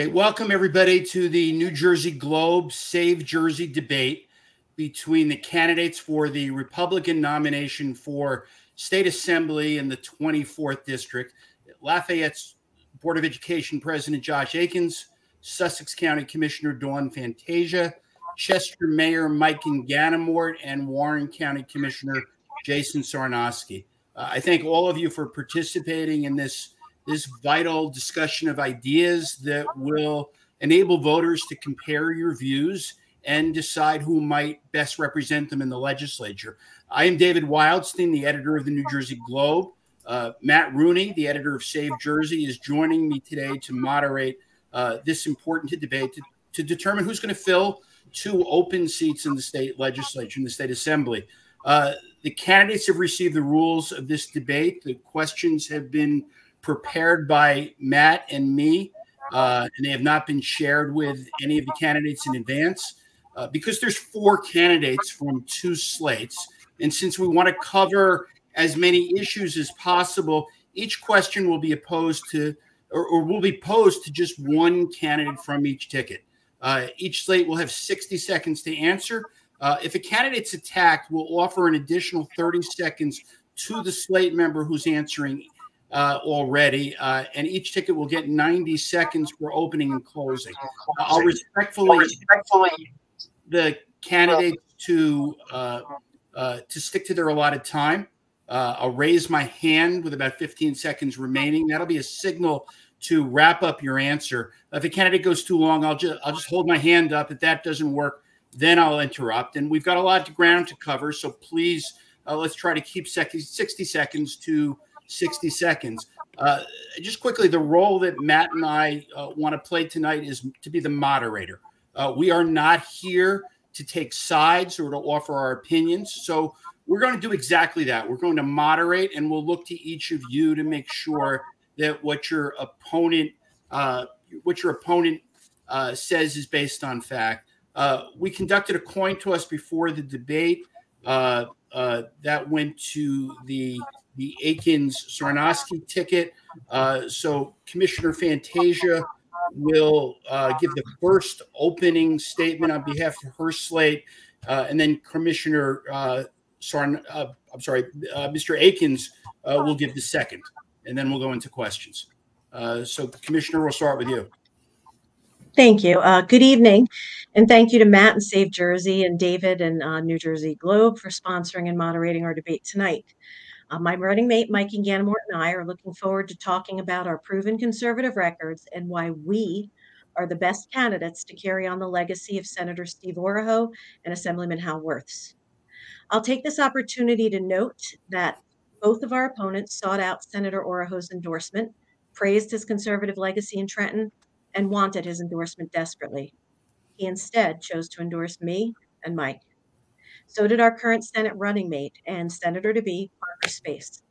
Okay, welcome everybody to the New Jersey Globe Save Jersey debate between the candidates for the Republican nomination for State Assembly in the 24th District. Lafayette's Board of Education President Josh Aikens, Sussex County Commissioner Dawn Fantasia, Chester Mayor Mike Inganamort, and Warren County Commissioner Jason Sarnoski. Uh, I thank all of you for participating in this this vital discussion of ideas that will enable voters to compare your views and decide who might best represent them in the legislature. I am David Wildstein, the editor of the New Jersey Globe. Uh, Matt Rooney, the editor of Save Jersey, is joining me today to moderate uh, this important debate to, to determine who's going to fill two open seats in the state legislature, in the state assembly. Uh, the candidates have received the rules of this debate. The questions have been prepared by Matt and me, uh, and they have not been shared with any of the candidates in advance. Uh, because there's four candidates from two slates, and since we want to cover as many issues as possible, each question will be opposed to, or, or will be posed to just one candidate from each ticket. Uh, each slate will have 60 seconds to answer. Uh, if a candidate's attacked, we'll offer an additional 30 seconds to the slate member who's answering uh, already, uh, and each ticket will get 90 seconds for opening and closing. I'll respectfully, respectfully the candidates to uh, uh, to stick to their allotted time. Uh, I'll raise my hand with about 15 seconds remaining. That'll be a signal to wrap up your answer. If a candidate goes too long, I'll just I'll just hold my hand up. If that doesn't work, then I'll interrupt. And we've got a lot of ground to cover, so please uh, let's try to keep 60 seconds to 60 seconds. Uh, just quickly, the role that Matt and I uh, want to play tonight is to be the moderator. Uh, we are not here to take sides or to offer our opinions. So we're going to do exactly that. We're going to moderate and we'll look to each of you to make sure that what your opponent uh, what your opponent uh, says is based on fact. Uh, we conducted a coin toss before the debate that went to the the Aikens Sarnoski ticket. Uh, so Commissioner Fantasia will uh, give the first opening statement on behalf of her slate, uh, and then Commissioner uh, Sarn, uh, I'm sorry, uh, Mr. Aikens will give the second, and then we'll go into questions. so, Commissioner, we'll start with you. Thank you. good evening. And thank you to Matt and Save Jersey and David and New Jersey Globe for sponsoring and moderating our debate tonight. Uh, my running mate, Mike Inganamort, and I are looking forward to talking about our proven conservative records and why we are the best candidates to carry on the legacy of Senator Steve Oroho and Assemblyman Hal Wirths. I'll take this opportunity to note that both of our opponents sought out Senator Oroho's endorsement, praised his conservative legacy in Trenton, and wanted his endorsement desperately. He instead chose to endorse me and Mike. So did our current Senate running mate and Senator to be, Parker Space.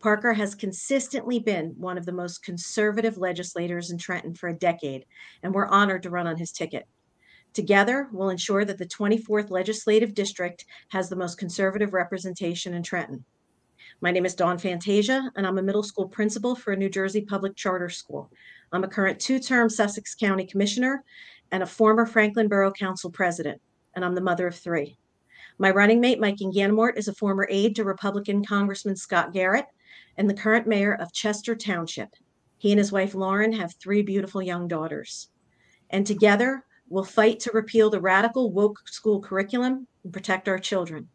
Parker has consistently been one of the most conservative legislators in Trenton for a decade, and we're honored to run on his ticket. Together, we'll ensure that the 24th Legislative District has the most conservative representation in Trenton. My name is Dawn Fantasia, and I'm a middle school principal for a New Jersey public charter school. I'm a current two term Sussex County Commissioner and a former Franklin Borough Council President, and I'm the mother of three. My running mate, Mike Inganamort, is a former aide to Republican Congressman Scott Garrett and the current mayor of Chester Township. He and his wife, Lauren, have three beautiful young daughters. And together, we'll fight to repeal the radical woke school curriculum and protect our children,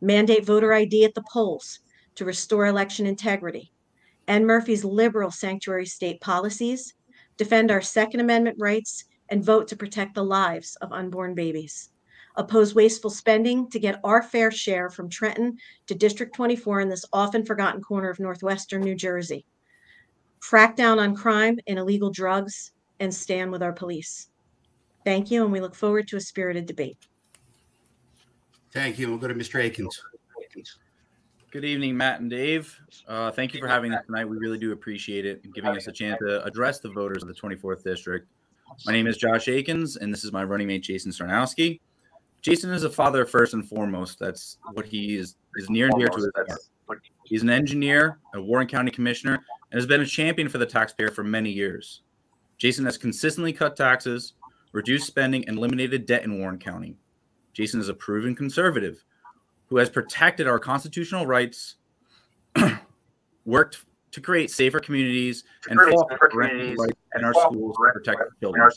mandate voter ID at the polls to restore election integrity, end Murphy's liberal sanctuary state policies, defend our Second Amendment rights, and vote to protect the lives of unborn babies oppose wasteful spending to get our fair share from Trenton to District 24 in this often forgotten corner of Northwestern New Jersey, crack down on crime and illegal drugs, and stand with our police. Thank you, and we look forward to a spirited debate. Thank you. We'll go to Mr. Aikens. Good evening, Matt and Dave. Uh, thank you for having us tonight. We really do appreciate it and giving us a chance to address the voters of the 24th District. My name is Josh Aikens, and this is my running mate, Jason Sarnoski. Jason is a father first and foremost. That's what he is is near and dear to his heart. He's an engineer, a Warren County commissioner, and has been a champion for the taxpayer for many years. Jason has consistently cut taxes, reduced spending, and eliminated debt in Warren County. Jason is a proven conservative who has protected our constitutional rights, worked to create safer communities, and fought for communities rights in our schools to protect children.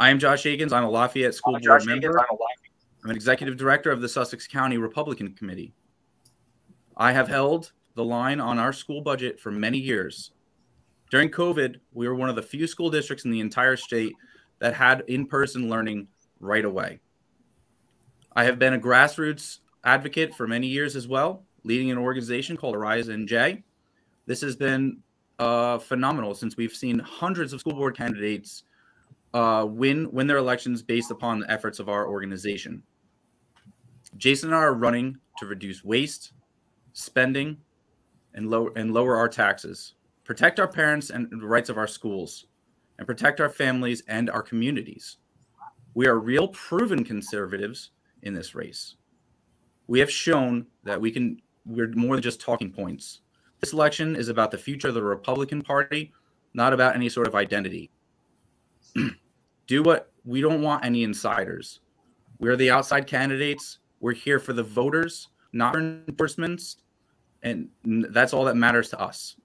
I am Josh Aikens. I'm a Lafayette School I'm Board member. I'm, I'm an executive director of the Sussex County Republican Committee. I have held the line on our school budget for many years. During COVID, we were one of the few school districts in the entire state that had in person learning right away. I have been a grassroots advocate for many years as well, leading an organization called Arise NJ. This has been uh, phenomenal since we've seen hundreds of school board candidates uh, win win their elections based upon the efforts of our organization. Jason and I are running to reduce waste, spending, and lower and lower our taxes, protect our parents and the rights of our schools, and protect our families and our communities. We are real proven conservatives in this race. We have shown that we can we're more than just talking points. This election is about the future of the Republican Party, not about any sort of identity. Do what we don't want any insiders. We're the outside candidates. We're here for the voters, not for endorsements. And that's all that matters to us.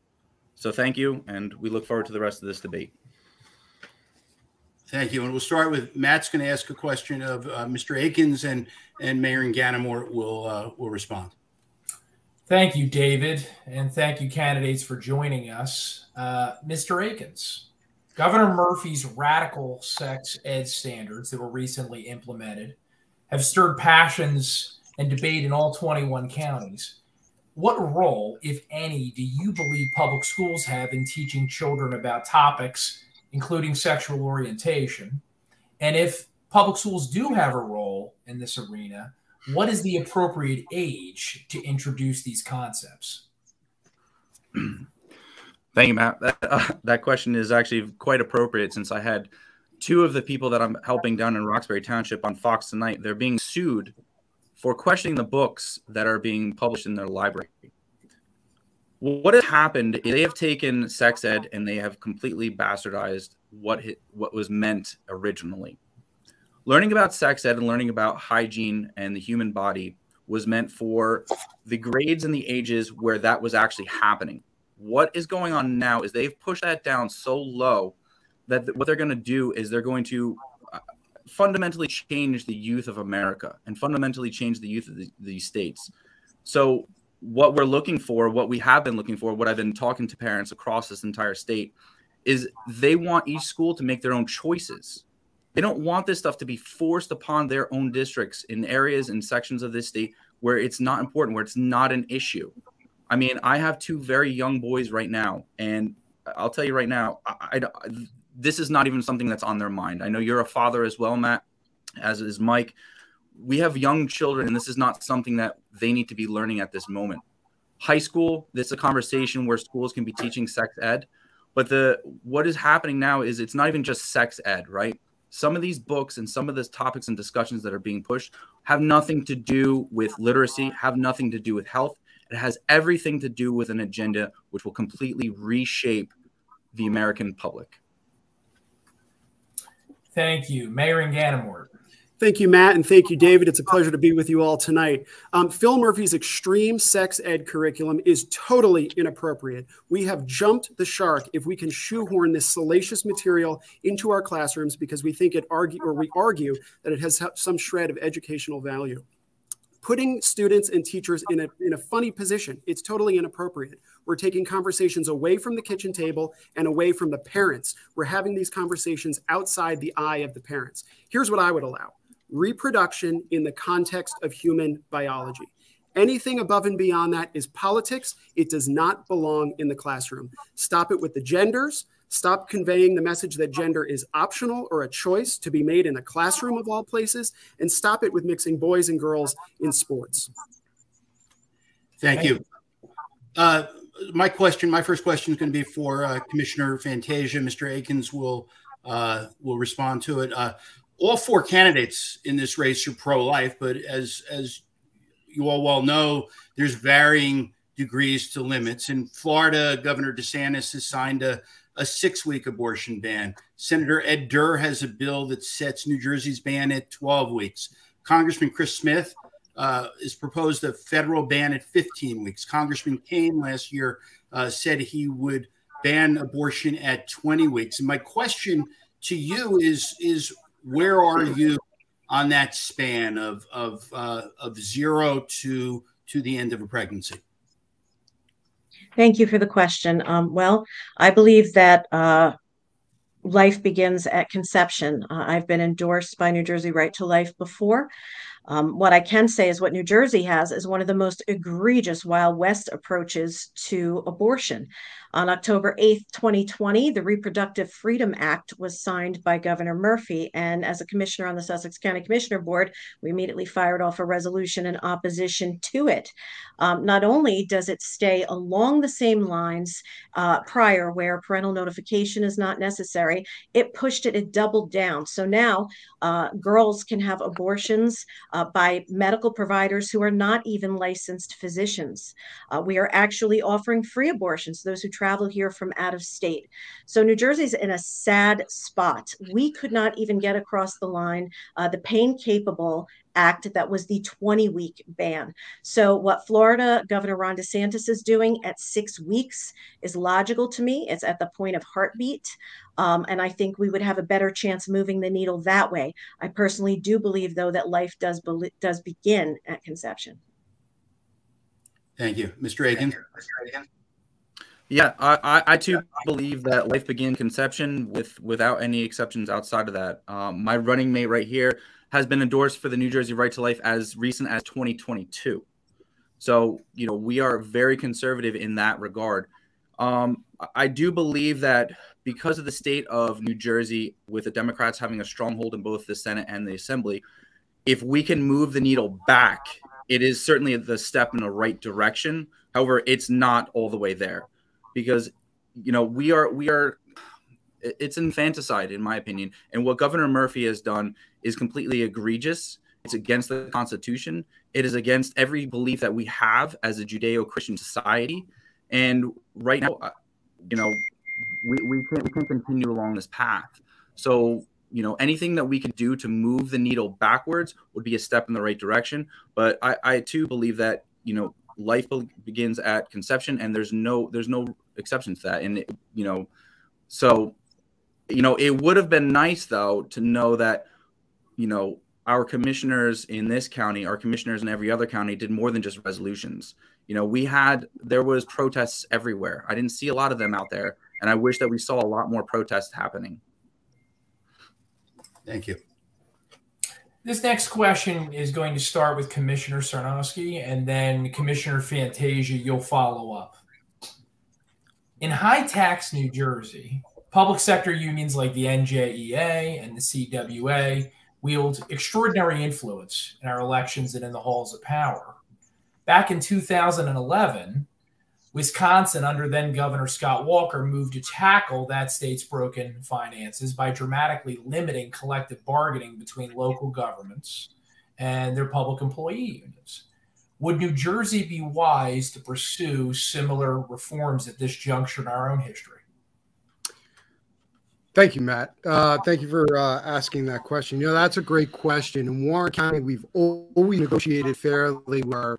So thank you. And we look forward to the rest of this debate. Thank you. And we'll start with Matt's going to ask a question of uh, Mr. Aikens, and and Mayor Inganamort will uh, will respond. Thank you, David, and thank you, candidates, for joining us. Uh, Mr. Aikens, Governor Murphy's radical sex ed standards that were recently implemented have stirred passions and debate in all 21 counties. What role, if any, do you believe public schools have in teaching children about topics including sexual orientation. And if public schools do have a role in this arena, what is the appropriate age to introduce these concepts? Thank you, Matt. That, uh, that question is actually quite appropriate since I had two of the people that I'm helping down in Roxbury Township on Fox tonight. They're being sued for questioning the books that are being published in their library what has happened they have taken sex ed and they have completely bastardized what what was meant originally learning about sex ed and learning about hygiene and the human body was meant for the grades and the ages where that was actually happening what is going on now is they've pushed that down so low that what they're going to do is they're going to uh, fundamentally change the youth of america and fundamentally change the youth of the, the states so what we're looking for, what we have been looking for, what I've been talking to parents across this entire state is they want each school to make their own choices. They don't want this stuff to be forced upon their own districts in areas and sections of this state where it's not important, where it's not an issue. I mean, I have two very young boys right now, and I'll tell you right now, I, I, this is not even something that's on their mind. I know you're a father as well, Matt, as is Mike we have young children, and this is not something that they need to be learning at this moment. High school, this is a conversation where schools can be teaching sex ed, but the what is happening now is it's not even just sex ed, right? Some of these books and some of the topics and discussions that are being pushed have nothing to do with literacy, have nothing to do with health. It has everything to do with an agenda which will completely reshape the American public. Thank you. Mayor Inganamort. Thank you, Matt, and thank you, David. It's a pleasure to be with you all tonight. Um, Phil Murphy's extreme sex ed curriculum is totally inappropriate. We have jumped the shark if we can shoehorn this salacious material into our classrooms because we think it argue or we argue that it has some shred of educational value. Putting students and teachers in a, in a funny position, it's totally inappropriate. We're taking conversations away from the kitchen table and away from the parents. We're having these conversations outside the eye of the parents. Here's what I would allow reproduction in the context of human biology. Anything above and beyond that is politics. It does not belong in the classroom. Stop it with the genders. Stop conveying the message that gender is optional or a choice to be made in a classroom of all places. And stop it with mixing boys and girls in sports. Thank you. Uh, my question, my first question is going to be for uh, Commissioner Fantasia. Mr. Aikens will uh, will respond to it. Uh, all four candidates in this race are pro-life, but as as you all well know, there's varying degrees to limits. In Florida, Governor DeSantis has signed a, a six week abortion ban. Senator Ed Durr has a bill that sets New Jersey's ban at 12 weeks. Congressman Chris Smith uh, has proposed a federal ban at 15 weeks. Congressman Kean last year uh, said he would ban abortion at 20 weeks. And my question to you is, is where are you on that span of, of, uh, of zero to, to the end of a pregnancy? Thank you for the question. Um, well, I believe that uh, life begins at conception. Uh, I've been endorsed by New Jersey Right to Life before. Um, what I can say is what New Jersey has is one of the most egregious Wild West approaches to abortion. On October 8th, 2020, the Reproductive Freedom Act was signed by Governor Murphy. And as a commissioner on the Sussex County Commissioner Board, we immediately fired off a resolution in opposition to it. Um, not only does it stay along the same lines uh, prior, where parental notification is not necessary, it pushed it, it doubled down. So now uh, girls can have abortions uh, by medical providers who are not even licensed physicians. Uh, we are actually offering free abortions those who travel here from out of state. So New Jersey's in a sad spot. We could not even get across the line uh, the pain capable act that was the 20 week ban. So, what Florida Governor Ron DeSantis is doing at six weeks is logical to me. It's at the point of heartbeat. Um, and I think we would have a better chance moving the needle that way. I personally do believe, though, that life does, be- does begin at conception. Thank you. Mr. Aiken. Yeah, I, I too believe that life begin conception with without any exceptions outside of that. Um, my running mate right here has been endorsed for the New Jersey Right to Life as recent as 2022. So you know we are very conservative in that regard. Um, I do believe that because of the state of New Jersey, with the Democrats having a stronghold in both the Senate and the Assembly, if we can move the needle back, it is certainly the step in the right direction. However, it's not all the way there because you know we are we are it's infanticide in my opinion. And what governor murphy has done is completely egregious. It's against the constitution. It is against every belief that we have as a judeo-christian society. And right now uh, you know we, we can't we can't continue along this path. So you know anything that we could do to move the needle backwards would be a step in the right direction. But i i too believe that you know life begins at conception and there's no there's no exception to that. And it, you know so you know it would have been nice though to know that you know our commissioners in this county our commissioners in every other county did more than just resolutions. You know we had there was protests everywhere. I didn't see a lot of them out there and i wish that we saw a lot more protests happening. Thank you this next question is going to start with Commissioner Sarnoski and then Commissioner Fantasia, you'll follow up. In high tax New Jersey, public sector unions like the NJEA and the CWA wield extraordinary influence in our elections and in the halls of power. Back in 2011, Wisconsin, under then Governor Scott Walker, moved to tackle that state's broken finances by dramatically limiting collective bargaining between local governments and their public employee unions. Would New Jersey be wise to pursue similar reforms at this juncture in our own history? Thank you, Matt. Uh, thank you for uh, asking that question. You know, that's a great question. In Warren County, we've always negotiated fairly where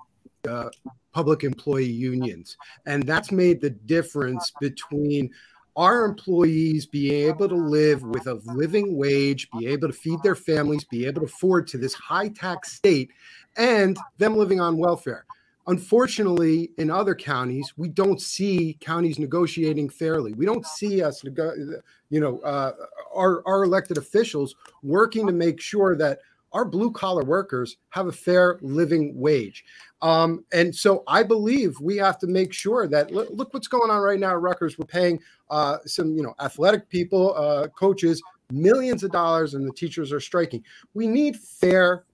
uh, public employee unions. And that's made the difference between our employees being able to live with a living wage, be able to feed their families, be able to afford to this high tax state, and them living on welfare. Unfortunately, in other counties, we don't see counties negotiating fairly. We don't see us, you know, uh, our, our elected officials working to make sure that our blue collar workers have a fair living wage. Um, and so I believe we have to make sure that look, look what's going on right now at Rutgers. We're paying uh, some, you know, athletic people, uh, coaches, millions of dollars, and the teachers are striking. We need fair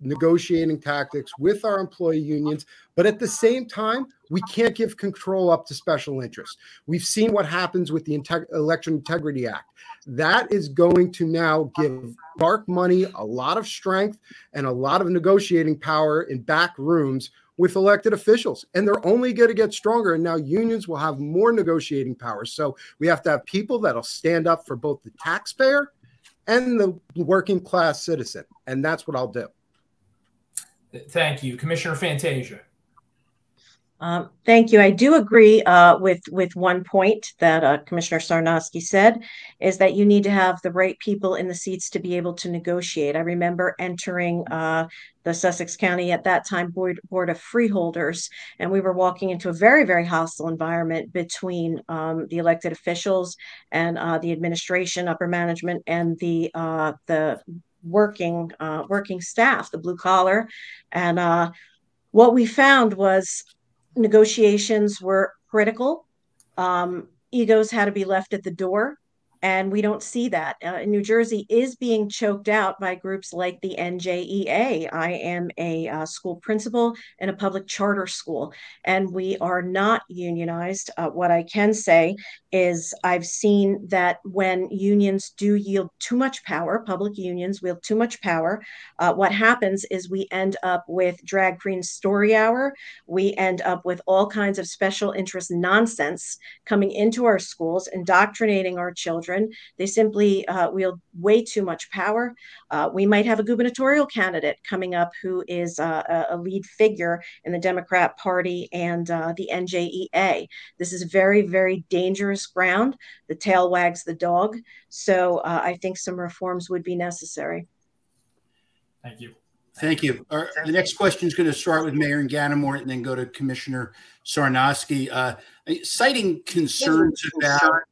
negotiating tactics with our employee unions. But at the same time, we can't give control up to special interests. We've seen what happens with the Integ- Election Integrity Act. That is going to now give dark money a lot of strength and a lot of negotiating power in back rooms with elected officials. And they're only going to get stronger. And now unions will have more negotiating power. So we have to have people that'll stand up for both the taxpayer and the working class citizen. And that's what I'll do. Thank you. Commissioner Fantasia. Um, thank you. I do agree uh, with with one point that uh, Commissioner Sarnoski said, is that you need to have the right people in the seats to be able to negotiate. I remember entering uh, the Sussex County at that time board, board of freeholders, and we were walking into a very very hostile environment between um, the elected officials and uh, the administration, upper management, and the uh, the working uh, working staff, the blue collar, and what we found was negotiations were critical. Um, egos had to be left at the door and we don't see that. Uh, New Jersey is being choked out by groups like the NJEA. I am a uh, school principal in a public charter school, and we are not unionized. Uh, what I can say is I've seen that when unions do yield too much power, public unions wield too much power, uh, what happens is we end up with drag queen story hour. We end up with all kinds of special interest nonsense coming into our schools, indoctrinating our children children. They simply uh, wield way too much power. Uh, we might have a gubernatorial candidate coming up who is uh, a lead figure in the Democrat Party and uh, the NJEA. This is very, very dangerous ground. The tail wags the dog. So uh, I think some reforms would be necessary. Thank you. Thank you. Our, the next question is going to start with Mayor Inganamort and then go to Commissioner Sarnoski. Uh, citing concerns about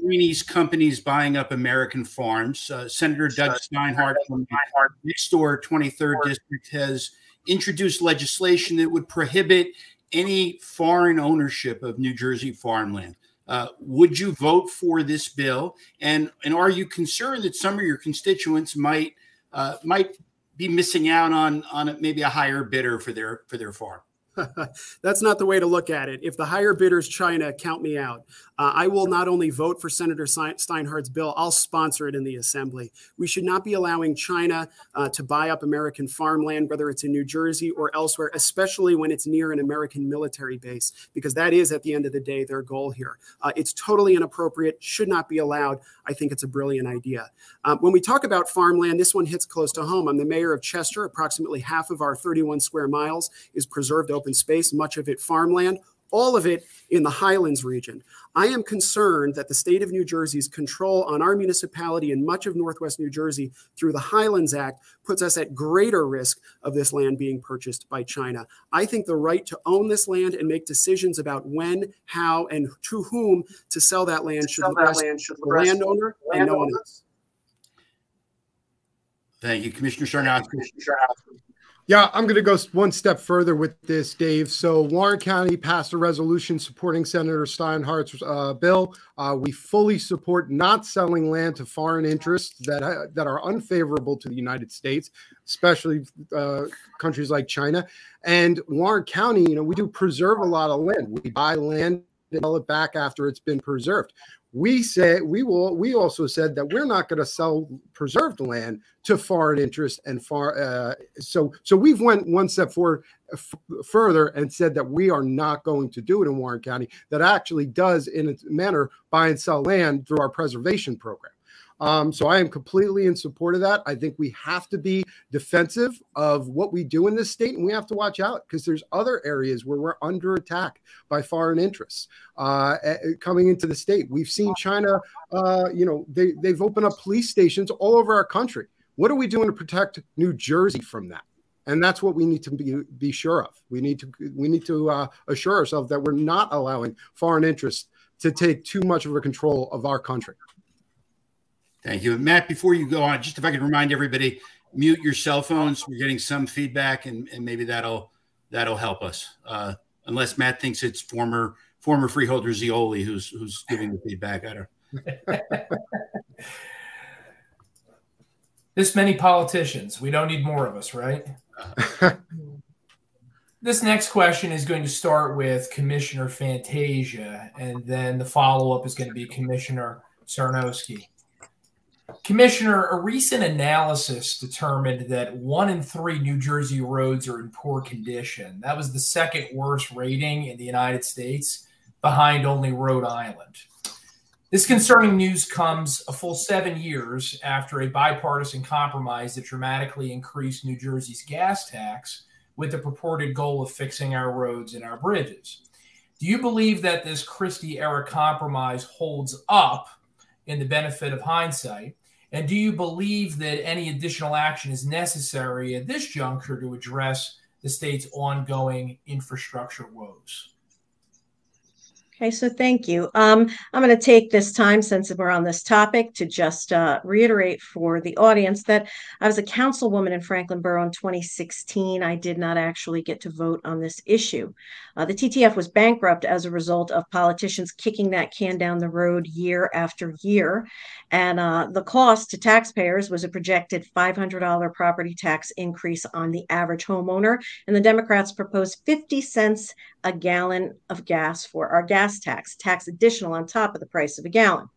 Chinese companies buying up American farms. Uh, Senator Doug Steinhardt from the next door 23rd District has introduced legislation that would prohibit any foreign ownership of New Jersey farmland. Uh, would you vote for this bill? And and are you concerned that some of your constituents might uh, might be missing out on on maybe a higher bidder for their for their farm? That's not the way to look at it. If the higher bidder's China, count me out. Uh, I will not only vote for Senator Steinhardt's bill, I'll sponsor it in the assembly. We should not be allowing China uh, to buy up American farmland, whether it's in New Jersey or elsewhere, especially when it's near an American military base, because that is, at the end of the day, their goal here. Uh, it's totally inappropriate, should not be allowed. I think it's a brilliant idea. Um, when we talk about farmland, this one hits close to home. I'm the mayor of Chester. Approximately half of our 31 square miles is preserved open space, much of it farmland all of it in the Highlands region. I am concerned that the state of New Jersey's control on our municipality and much of Northwest New Jersey through the Highlands Act puts us at greater risk of this land being purchased by China. I think the right to own this land and make decisions about when, how, and to whom to sell that land should, sell that land should the landowner and no one else. Thank you, Commissioner Sarnoski. Yeah, I'm going to go one step further with this, Dave. So Warren County passed a resolution supporting Senator Steinhardt's uh, bill. Uh, we fully support not selling land to foreign interests that uh, that are unfavorable to the United States, especially uh, countries like China. And Warren County, you know, we do preserve a lot of land. We buy land sell it back after it's been preserved. We say we will we also said that we're not going to sell preserved land to foreign interests and far uh, so so we've went one step forward further and said that we are not going to do it in warren county. That actually does in a manner buy and sell land through our preservation program um, so I am completely in support of that. I think we have to be defensive of what we do in this state, and we have to watch out because there's other areas where we're under attack by foreign interests uh, coming into the state. We've seen China, uh, you know, they, they've opened up police stations all over our country. What are we doing to protect New Jersey from that? and that's what we need to be be sure of. We need to we need to uh, assure ourselves that we're not allowing foreign interests to take too much of a control of our country. Thank you. Matt, before you go on, just if I could remind everybody, mute your cell phones. We're getting some feedback and, and maybe that'll that'll help us. Uh, unless Matt thinks it's former former freeholder Zeoli who's who's giving the feedback. I don't This many politicians. We don't need more of us, right? this next question is going to start with Commissioner Fantasia, and then the follow up is going to be Commissioner Sarnoski. Commissioner, a recent analysis determined that one in three New Jersey roads are in poor condition. That was the second worst rating in the United States, behind only Rhode Island. This concerning news comes a full seven years after a bipartisan compromise that dramatically increased New Jersey's gas tax with the purported goal of fixing our roads and our bridges. Do you believe that this Christie era compromise holds up in the benefit of hindsight? And do you believe that any additional action is necessary at this juncture to address the state's ongoing infrastructure woes? Okay, so thank you. Um, I'm going to take this time, since we're on this topic, to just uh, reiterate for the audience that I was a councilwoman in Franklin Borough in 2016. I did not actually get to vote on this issue. Uh, the TTF was bankrupt as a result of politicians kicking that can down the road year after year. And uh, the cost to taxpayers was a projected $500 property tax increase on the average homeowner. And the Democrats proposed 50 cents a gallon of gas for our gas tax, tax additional on top of the price of a gallon.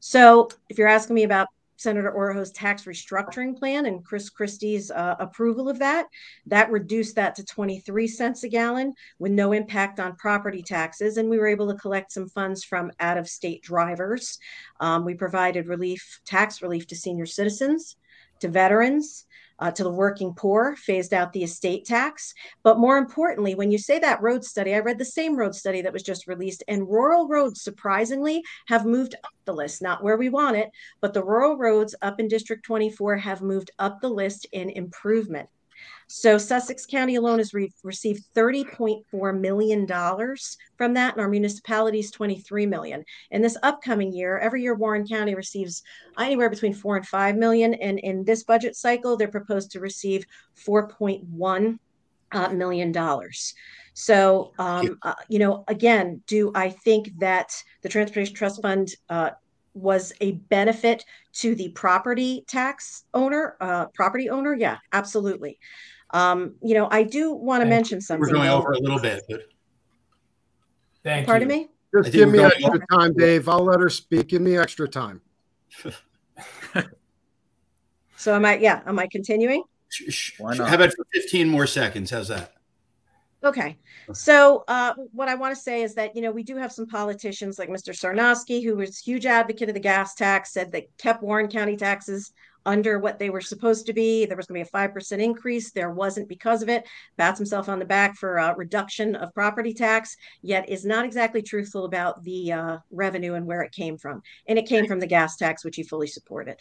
So if you're asking me about Senator Oroho's tax restructuring plan and Chris Christie's uh, approval of that, that reduced that to 23 cents a gallon with no impact on property taxes. And we were able to collect some funds from out of state drivers. Um, we provided relief, tax relief to senior citizens, to veterans, uh, to the working poor, phased out the estate tax. But more importantly, when you say that road study, I read the same road study that was just released, and rural roads surprisingly have moved up the list, not where we want it, but the rural roads up in District 24 have moved up the list in improvement. So Sussex County alone has re- received $30.4 million from that, and our municipalities 23 million. In this upcoming year, every year Warren County receives anywhere between four and five million. And in this budget cycle, they're proposed to receive $4.1 uh, million dollars. So, um, uh, you know, again, do I think that the Transportation Trust Fund uh, was a benefit to the property tax owner, uh, property owner? Yeah, absolutely. Um, you know, I do want to mention something. We're going over a little bit, but Thank Pardon you. me? Just give me extra time, Dave. I'll let her speak. Give me extra time. So am I? Yeah, am I continuing? sh- sh- Why not? how about for 15 more seconds? How's that? Okay. So uh, what I want to say is that, you know, we do have some politicians like Mr. Sarnoski, who was a huge advocate of the gas tax, said that kept Warren County taxes under what they were supposed to be. There was going to be a 5% increase. There wasn't because of it. Bats himself on the back for a reduction of property tax, yet is not exactly truthful about the uh, revenue and where it came from. And it came from the gas tax, which he fully supported.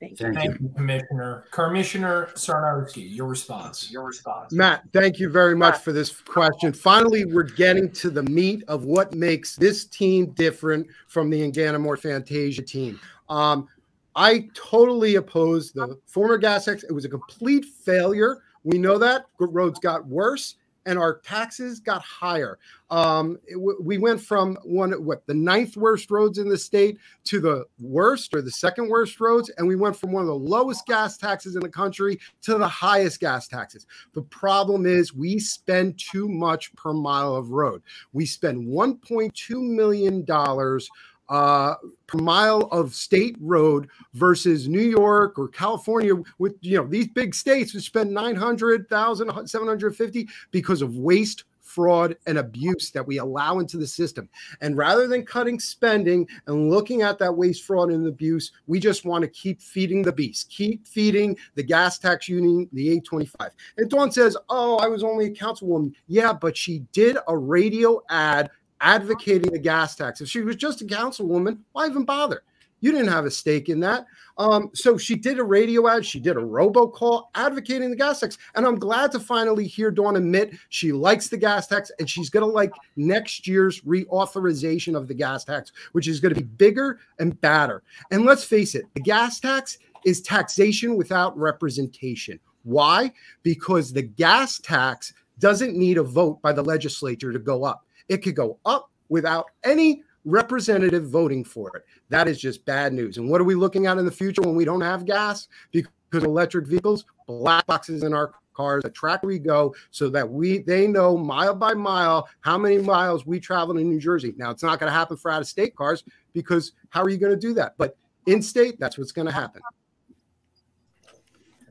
Thank you. Thank you. You, Commissioner. Commissioner Sarnoski, your response. Your response. Matt, thank you very much for this question. Finally, we're getting to the meat of what makes this team different from the Inganamort Fantasia team. Um, I totally oppose the former gas tax. It was a complete failure. We know that roads got worse and our taxes got higher. Um, we went from one what the ninth worst roads in the state to the worst or the second worst roads, and we went from one of the lowest gas taxes in the country to the highest gas taxes. The problem is we spend too much per mile of road. We spend 1.2 million dollars uh, per mile of state road versus New York or California with you know these big states who spend 900,000 750 because of waste fraud and abuse that we allow into the system. And rather than cutting spending and looking at that waste fraud and abuse, we just want to keep feeding the beast, keep feeding the gas tax union, the 825. And Dawn says, Oh, I was only a councilwoman. Yeah, but she did a radio ad advocating the gas tax. If she was just a councilwoman, why even bother? You didn't have a stake in that. Um, so she did a radio ad, she did a robocall advocating the gas tax. And I'm glad to finally hear Dawn admit she likes the gas tax and she's going to like next year's reauthorization of the gas tax, which is going to be bigger and badder. And let's face it, the gas tax is taxation without representation. Why? Because the gas tax doesn't need a vote by the legislature to go up. It could go up without any representative voting for it. That is just bad news. And what are we looking at in the future when we don't have gas? Because because electric vehicles, black boxes in our cars, the track we go, so that we they know mile by mile how many miles we travel in New Jersey. Now it's not going to happen for out of state cars because how are you going to do that? But in state, that's what's going to happen.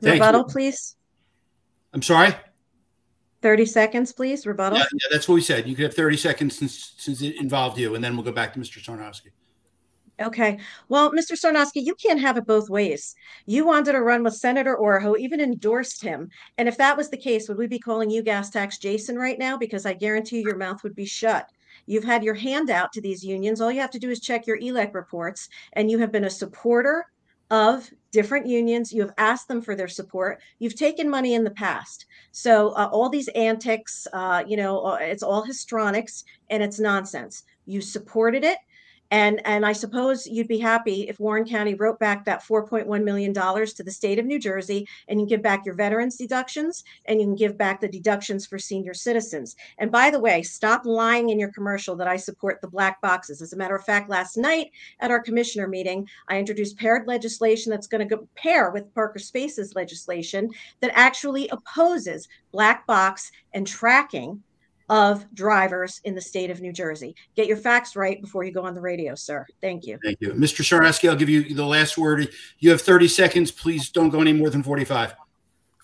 Thank Rebuttal, you. please. I'm sorry. 30 seconds, please. Rebuttal. Yeah, yeah, that's what we said. You could have 30 seconds since since it involved you, and then we'll go back to Mr. Sarnoski. Okay. Well, Mr. Sarnoski, you can't have it both ways. You wanted to run with Senator Oroho, even endorsed him. And if that was the case, would we be calling you gas tax Jason right now? Because I guarantee your mouth would be shut. You've had your hand out to these unions. All you have to do is check your ELEC reports, and you have been a supporter of different unions. You have asked them for their support. You've taken money in the past. So uh, all these antics, uh, you know, uh, it's all histrionics and it's nonsense. You supported it. And, and I suppose you'd be happy if Warren County wrote back that $4.1 million to the state of New Jersey and you give back your veterans deductions and you can give back the deductions for senior citizens. And by the way, stop lying in your commercial that I support the black boxes. As a matter of fact, last night at our commissioner meeting, I introduced paired legislation that's going to pair with Parker Spaces legislation that actually opposes black box and tracking of drivers in the state of New Jersey. Get your facts right before you go on the radio, sir. Thank you. Thank you. Mr. Sarnoski, I'll give you the last word. You have 30 seconds. Please don't go any more than 45.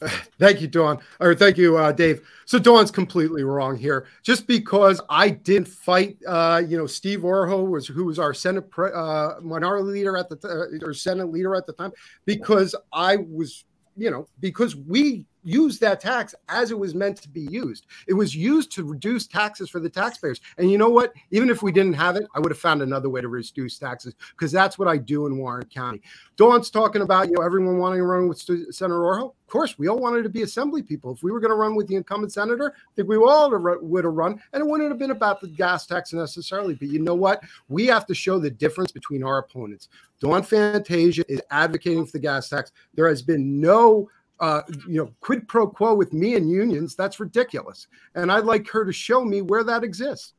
Thank you, Dawn. Or thank you, uh, Dave. So Dawn's completely wrong here. Just because I didn't fight, uh, you know, Steve Oroho was who was our Senate pre- uh, minority leader at the t- or Senate leader at the time, because I was, you know, because we used that tax as it was meant to be used. It was used to reduce taxes for the taxpayers. And you know what? Even if we didn't have it, I would have found another way to reduce taxes because that's what I do in Warren County. Dawn's talking about, you know, everyone wanting to run with Senator Oroho. Of course, we all wanted to be assembly people. If we were going to run with the incumbent senator, I think we all would have run, and it wouldn't have been about the gas tax necessarily. But you know what? We have to show the difference between our opponents. Dawn Fantasia is advocating for the gas tax. There has been no uh, you know, quid pro quo with me and unions. That's ridiculous. And I'd like her to show me where that exists.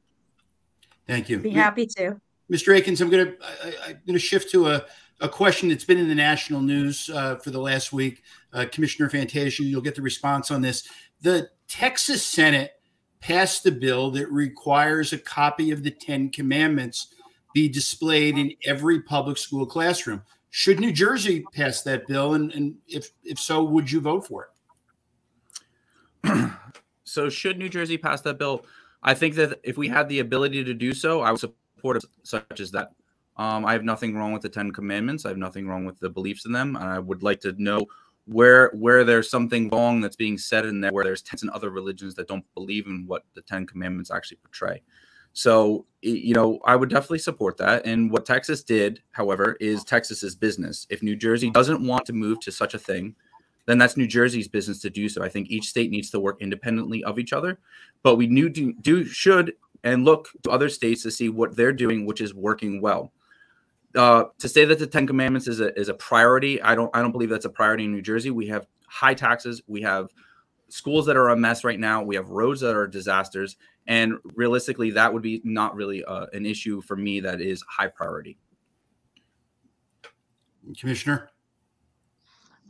Thank you. Be happy to. Mr. Aikens, I'm going to I'm going to shift to a, a question that's been in the national news uh, for the last week. Uh, Commissioner Fantasia, you'll get the response on this. The Texas Senate passed a bill that requires a copy of the Ten Commandments be displayed in every public school classroom. Should New Jersey pass that bill, and, and if if so, would you vote for it? so, should New Jersey pass that bill? I think that if we had the ability to do so, I would support such as that. Um, I have nothing wrong with the Ten Commandments. I have nothing wrong with the beliefs in them, and I would like to know where where there's something wrong that's being said in there, where there's tens and other religions that don't believe in what the Ten Commandments actually portray. So, you know, I would definitely support that. And what Texas did, however, is Texas's business. If New Jersey doesn't want to move to such a thing, then that's New Jersey's business to do so. I think each state needs to work independently of each other, but we do, do, do should and look to other states to see what they're doing, which is working well. Uh, to say that the Ten Commandments is a is a priority, I don't I don't believe that's a priority in New Jersey. We have high taxes, we have schools that are a mess right now, we have roads that are disasters, and realistically, that would be not really uh, an issue for me that is high priority. Commissioner?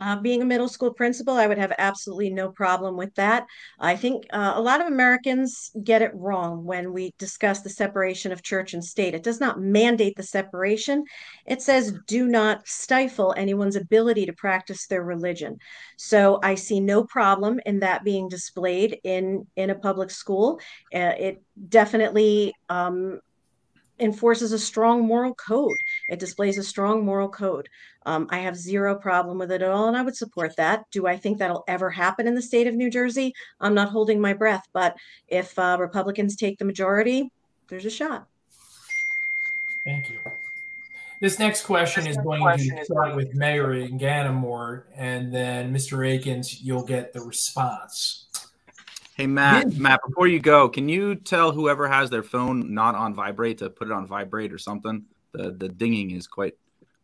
Uh, being a middle school principal, I would have absolutely no problem with that. I think uh, a lot of Americans get it wrong when we discuss the separation of church and state. It does not mandate the separation, it says do not stifle anyone's ability to practice their religion. So I see no problem in that being displayed in, in a public school. Uh, it definitely um, enforces a strong moral code. It displays a strong moral code. Um, I have zero problem with it at all, and I would support that. Do I think that'll ever happen in the state of New Jersey? I'm not holding my breath, but if uh, Republicans take the majority, there's a shot. Thank you. This next question this is going question to start with Mayor Inganamort, and then Mr. Aikens, you'll get the response. Hey Matt, yeah. Matt, before you go, can you tell whoever has their phone not on vibrate to put it on vibrate or something? The the dinging is quite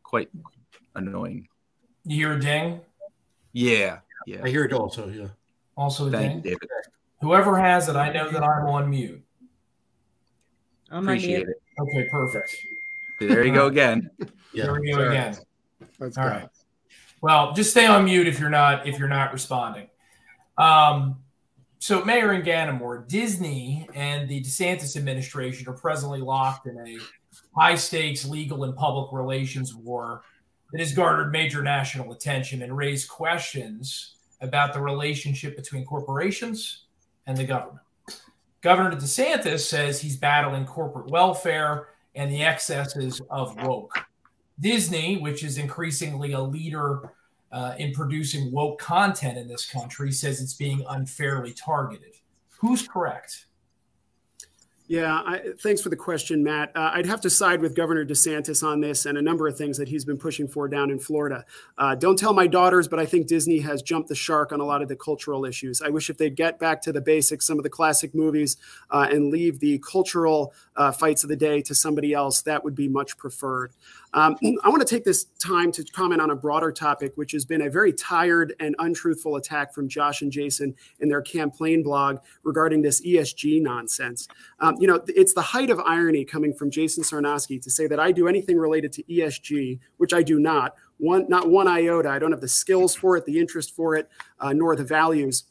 quite annoying. You hear a ding? Yeah, yeah. I hear it also. Yeah. Also a Thank ding. You, David. Whoever has it, I know that I'm on mute. I'm Appreciate it. Okay, perfect. There you go again. yeah. There we go again. Let's All go. right. Well, just stay on mute if you're not if you're not responding. Um, so, Mayor Inganamort, Disney and the DeSantis administration are presently locked in a high stakes legal and public relations war that has garnered major national attention and raised questions about the relationship between corporations and the government. Governor DeSantis says he's battling corporate welfare and the excesses of woke. Disney, which is increasingly a leader uh, in producing woke content in this country, says it's being unfairly targeted. Who's correct? Yeah, I, thanks for the question, Matt. Uh, I'd have to side with Governor DeSantis on this and a number of things that he's been pushing for down in Florida. Uh, don't tell my daughters, but I think Disney has jumped the shark on a lot of the cultural issues. I wish if they'd get back to the basics, some of the classic movies, uh, and leave the cultural uh, fights of the day to somebody else, that would be much preferred. Um, I want to take this time to comment on a broader topic, which has been a very tired and untruthful attack from Josh and Jason in their campaign blog regarding this ESG nonsense. Um, you know, it's the height of irony coming from Jason Sarnoski to say that I do anything related to ESG, which I do not. One, not one iota. I don't have the skills for it, the interest for it, uh, nor the values.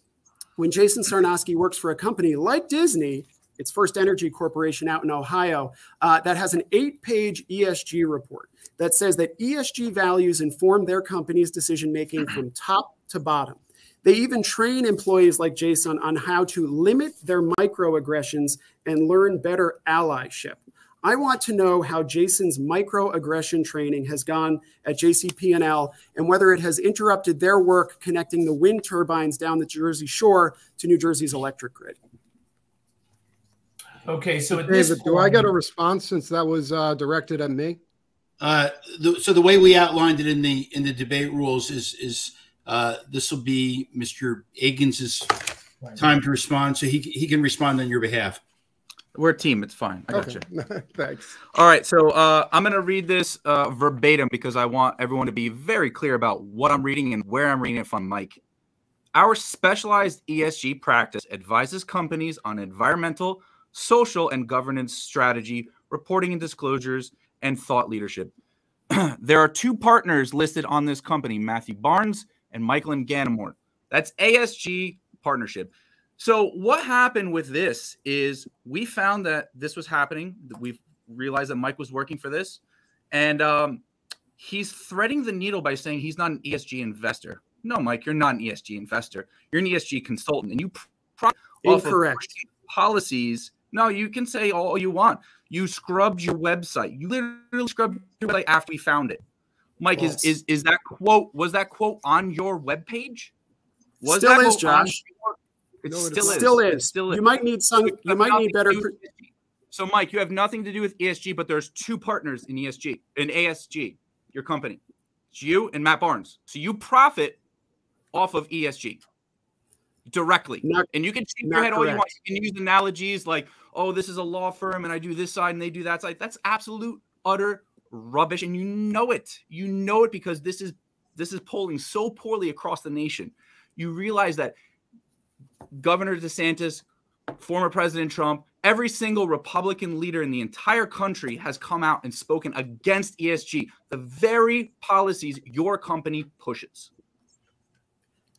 When Jason Sarnoski works for a company like Disney, its FirstEnergy Corporation out in Ohio, uh, that has an eight page ESG report that says that ESG values inform their company's decision making from top to bottom. They even train employees like Jason on how to limit their microaggressions and learn better allyship. I want to know how Jason's microaggression training has gone at JCP&L and whether it has interrupted their work connecting the wind turbines down the Jersey shore to New Jersey's electric grid. Okay, so David, do I get a response since that was uh, directed at me? Uh, the, so the way we outlined it in the in the debate rules is is uh, this will be Mr. Aikens's time to respond, so he he can respond on your behalf. We're a team. It's fine. I got Okay. you. Thanks. All right, so uh, I'm going to read this uh, verbatim because I want everyone to be very clear about what I'm reading and where I'm reading it from, Mike. Our specialized ESG practice advises companies on environmental, social, and governance strategy, reporting and disclosures, and thought leadership. there are two partners listed on this company Matthew Barnes and Michael Inganamort. That's ASG partnership. So what happened with this is we found that this was happening. We've realized that Mike was working for this, and um, he's threading the needle by saying he's not an ESG investor. No, Mike, you're not an ESG investor. You're an ESG consultant, and you pro- of policies. No, you can say all you want. You scrubbed your website. You literally scrubbed your website after we found it. Mike, is is is that quote? Was that quote on your webpage? Was Still that is, quote Josh. your- It No, it still is. Still It is. Still is. You might need some. You You might need better. to do with ESG. So, Mike, you have nothing to do with ESG, but there's two partners in ESG, in ASG, your company. It's you and Matt Barnes. So you profit off of ESG directly. Not- and you can shake your head all you want. You can use analogies like, oh, this is a law firm and I do this side and they do that side. That's absolute utter rubbish. And you know it. You know it because this is this is polling so poorly across the nation. You realize that Governor DeSantis, former President Trump, every single Republican leader in the entire country has come out and spoken against ESG, the very policies your company pushes.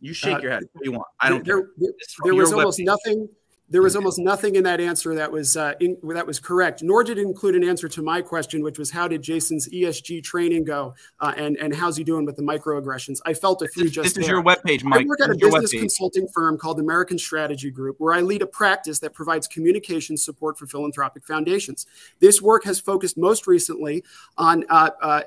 You shake Uh, your head if you want. I don't there, care. there- there was almost webpage. nothing. There was almost nothing in that answer that was uh, in, that was correct. Nor did it include an answer to my question, which was how did Jason's ESG training go, uh, and and how's he doing with the microaggressions? I felt a few This, just this is your webpage, Mike. I work at a business webpage. consulting firm called American Strategy Group, where I lead a practice that provides communication support for philanthropic foundations. This work has focused most recently on uh, uh,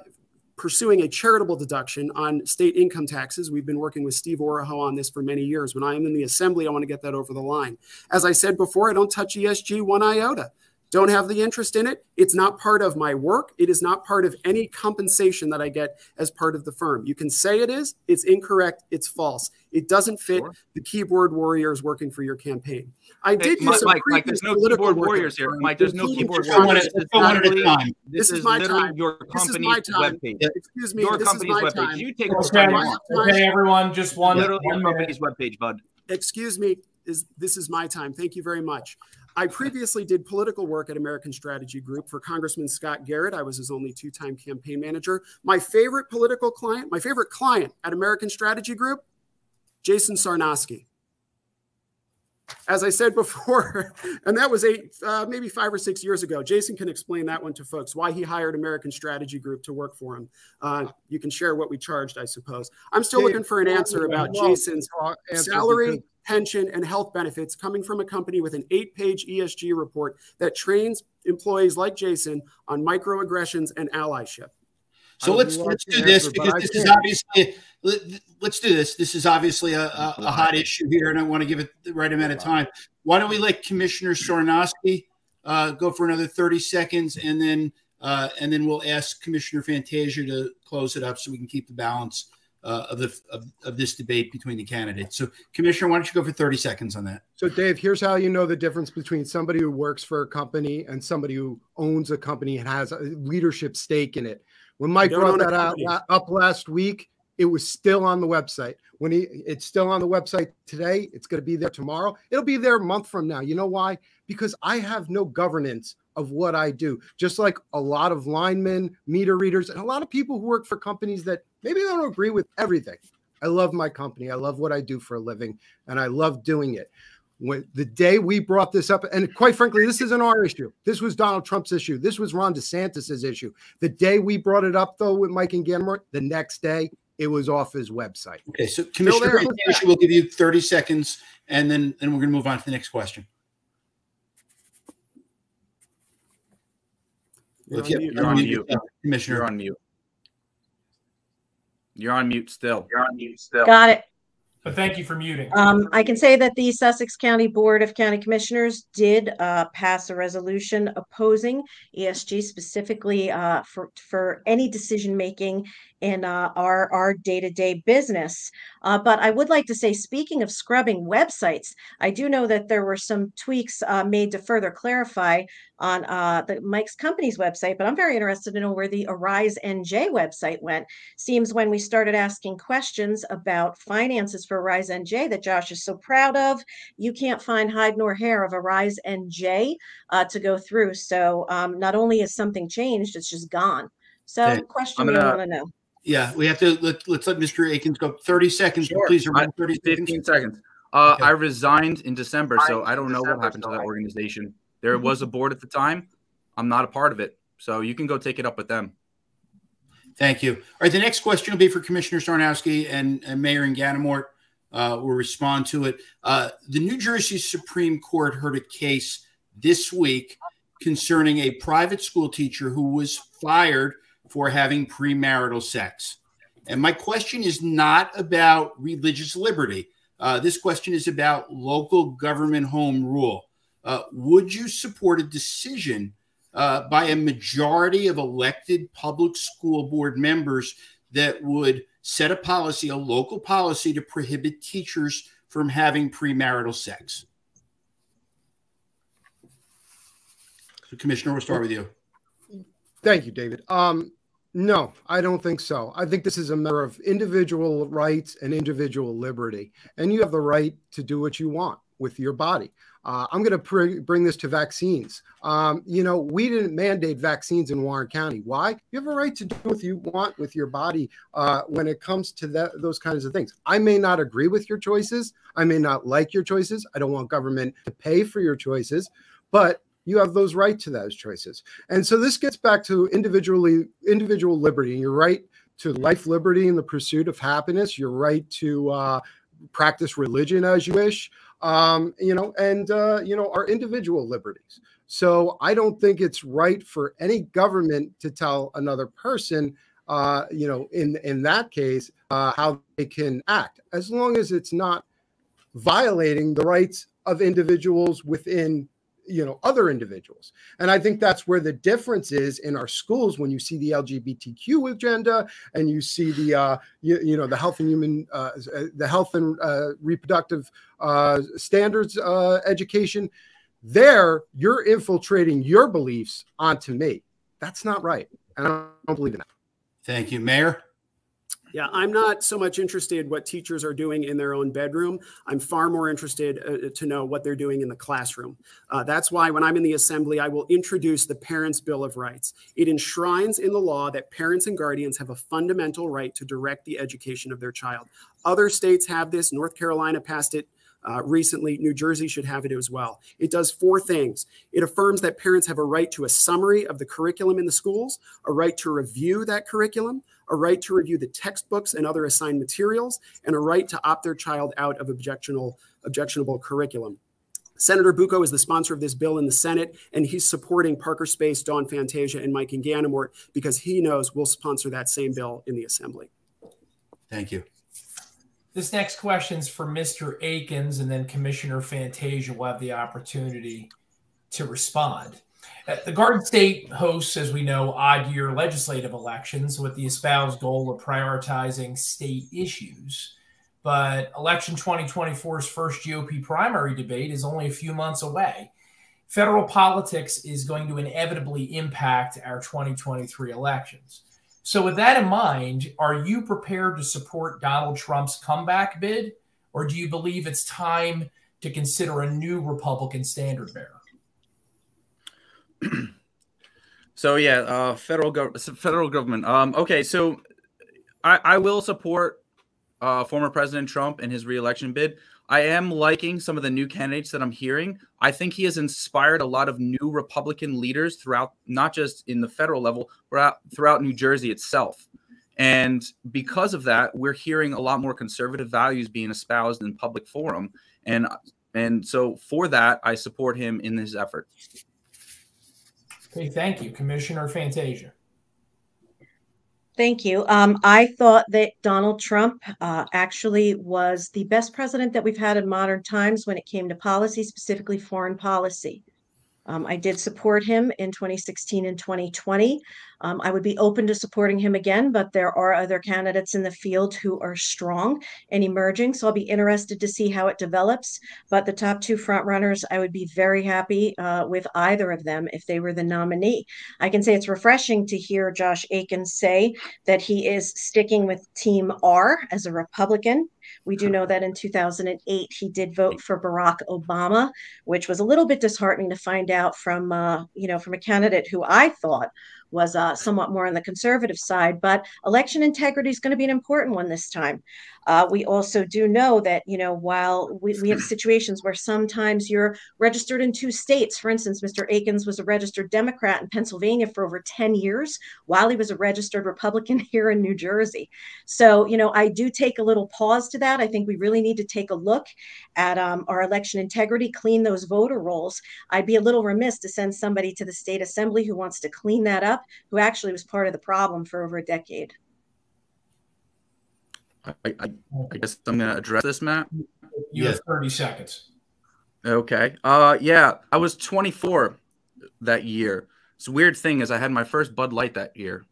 pursuing a charitable deduction on state income taxes. We've been working with Steve Oroho on this for many years. When I am in the assembly, I want to get that over the line. As I said before, I don't touch ESG one iota. Don't have the interest in it. It's not part of my work. It is not part of any compensation that I get as part of the firm. You can say it is, it's incorrect, it's false. It doesn't fit Sure. the keyboard warriors working for your campaign. I Hey, did Mike, use some Mike, Mike, there's no keyboard warriors here. firm, Mike, there's no keyboard Let's go one warriors. at, This let's go one at a literally- time. This, This is is my time. your This is company's my time. webpage. Excuse me, Your this is my webpage. time. You take what Okay, time okay, everyone, just one. Literally one your company's webpage, bud. excuse me is this is my time thank you very much I previously did political work at American Strategy Group for Congressman Scott Garrett. I was his only two time campaign manager. My favorite political client, my favorite client at American Strategy Group, Jason Sarnoski as I said before, and that was eight, uh, maybe five or six years ago. Jason can explain that one to folks why he hired American Strategy Group to work for him. Uh, you can share what we charged, I suppose. I'm still looking for an answer about Jason's salary, pension, and health benefits coming from a company with an eight page ESG report that trains employees like Jason on microaggressions and allyship. So let's let's do this because this is obviously let's do this. This is obviously a, a, a, hot issue here, and I want to give it the right amount of time. Why don't we let Commissioner Sarnoski uh, go for another thirty seconds, and then uh, and then we'll ask Commissioner Fantasia to close it up so we can keep the balance uh, of the of, of, this debate between the candidates. So, Commissioner, why don't you go for thirty seconds on that? So, Dave, here's how you know the difference between somebody who works for a company and somebody who owns a company and has a leadership stake in it when Mike brought that out, up last week, it was still on the website. When he it's still on the website today, it's going to be there tomorrow. It'll be there a month from now. You know why? Because I have no governance of what I do. Just like a lot of linemen, meter readers, and a lot of people who work for companies that maybe they don't agree with everything. I love my company. I love what I do for a living, and I love doing it when the day we brought this up, and quite frankly, this isn't our issue. This was Donald Trump's issue. This was Ron DeSantis's issue. The day we brought it up, though, with Mike Inganamort, the next day it was off his website. Okay, so Commissioner we'll give you 30 seconds, and then then we're going to move on to the next question. You're, on, mute. You're on mute, Commissioner. You're on mute. You're on mute still. You're on mute still. Got it. But thank you for muting. Um, I can say that the Sussex County Board of County Commissioners did uh, pass a resolution opposing ESG specifically uh, for for any decision making in uh, our our day to day business. Uh, but I would like to say, speaking of scrubbing websites, I do know that there were some tweaks uh, made to further clarify on uh, the Mike's company's website. But I'm very interested to know where the Arise NJ website went. Seems when we started asking questions about finances for Arise NJ that Josh is so proud of, you can't find hide nor hair of Arise NJ uh, to go through. So um, not only is something changed, it's just gone. So, okay. question gonna, we want to know. Yeah, we have to let, let's let Mr. Aikens go. 30 seconds, sure. please. Around 30 15 seconds. seconds. Uh, okay. I resigned in December, so I don't know December, what happened to that organization. There was a board at the time. I'm not a part of it. So you can go take it up with them. Thank you. All right, the next question will be for Commissioner Sarnoski and, and Mayor Inganamort. Uh, will respond to it. Uh, the New Jersey Supreme Court heard a case this week concerning a private school teacher who was fired for having premarital sex. And my question is not about religious liberty. Uh, this question is about local government home rule. Uh, would you support a decision uh, by a majority of elected public school board members that would set a policy, a local policy, to prohibit teachers from having premarital sex? So, Commissioner, we'll start with you. Thank you, David. Um, no, I don't think so. I think this is a matter of individual rights and individual liberty, and you have the right to do what you want with your body. Uh, I'm going to pr- bring this to vaccines. Um, you know, we didn't mandate vaccines in Warren County. Why? You have a right to do what you want with your body uh, when it comes to that, those kinds of things. I may not agree with your choices. I may not like your choices. I don't want government to pay for your choices, but you have those right to those choices. And so this gets back to individually individual liberty your right to life, liberty, and the pursuit of happiness. Your right to uh, practice religion as you wish. Um, you know, and uh, you know our individual liberties. So I don't think it's right for any government to tell another person, uh, you know, in in that case, uh, how they can act, as long as it's not violating the rights of individuals within you know other individuals. And i think that's where the difference is in our schools when you see the lgbtq agenda and you see the uh you, you know the health and human uh, uh the health and uh, reproductive uh standards uh education there you're infiltrating your beliefs onto me. That's not right and i don't believe in that. Thank you. Mayor Yeah, I'm not so much interested what teachers are doing in their own bedroom. I'm far more interested uh, to know what they're doing in the classroom. Uh, that's why when I'm in the assembly, I will introduce the Parents' Bill of Rights. It enshrines in the law that parents and guardians have a fundamental right to direct the education of their child. Other states have this. North Carolina passed it uh, recently. New Jersey should have it as well. It does four things. It affirms that parents have a right to a summary of the curriculum in the schools, a right to review that curriculum, a right to review the textbooks and other assigned materials, and a right to opt their child out of objectionable, objectionable curriculum. Senator Bucco is the sponsor of this bill in the Senate, and he's supporting Parker Space, Dawn Fantasia, and Mike Inganamort because he knows we'll sponsor that same bill in the Assembly. Thank you. This next question is for Mr. Aikens, and then Commissioner Fantasia will have the opportunity to respond. Uh, the Garden State hosts, as we know, odd year legislative elections with the espoused goal of prioritizing state issues. But election 2024's first GOP primary debate is only a few months away. Federal politics is going to inevitably impact our 2023 elections. So, with that in mind, are you prepared to support Donald Trump's comeback bid, or do you believe it's time to consider a new Republican standard bearer? so yeah, uh, federal government, federal government. Um, okay, so I, I will support uh, former President Trump and his reelection bid. I am liking some of the new candidates that I'm hearing. I think he has inspired a lot of new Republican leaders throughout, not just in the federal level, but throughout New Jersey itself. And because of that, we're hearing a lot more conservative values being espoused in public forum. And and so for that, I support him in his effort. Okay, thank you, Commissioner Fantasia. Thank you. Um, I thought that Donald Trump uh, actually was the best president that we've had in modern times when it came to policy, specifically foreign policy. Um, I did support him in 2016 and 2020. Um, I would be open to supporting him again, but there are other candidates in the field who are strong and emerging. So I'll be interested to see how it develops. But the top two frontrunners, I would be very happy uh, with either of them if they were the nominee. I can say it's refreshing to hear Josh Aiken say that he is sticking with Team R as a Republican. We do know that in 2008, he did vote for Barack Obama, which was a little bit disheartening to find out from, uh, you know, from a candidate who I thought was uh, somewhat more on the conservative side. But election integrity is going to be an important one this time. Uh, we also do know that, you know, while we, we have situations where sometimes you're registered in two states, for instance, Mr. Aikens was a registered Democrat in Pennsylvania for over 10 years while he was a registered Republican here in New Jersey. So, you know, I do take a little pause to that. I think we really need to take a look at um, our election integrity, clean those voter rolls. I'd be a little remiss to send somebody to the state assembly who wants to clean that up, who actually was part of the problem for over a decade. I, I, I guess I'm going to address this, Matt. You have 30 seconds. Okay. Uh, yeah, I was 24 that year. It's a weird thing is I had my first Bud Light that year.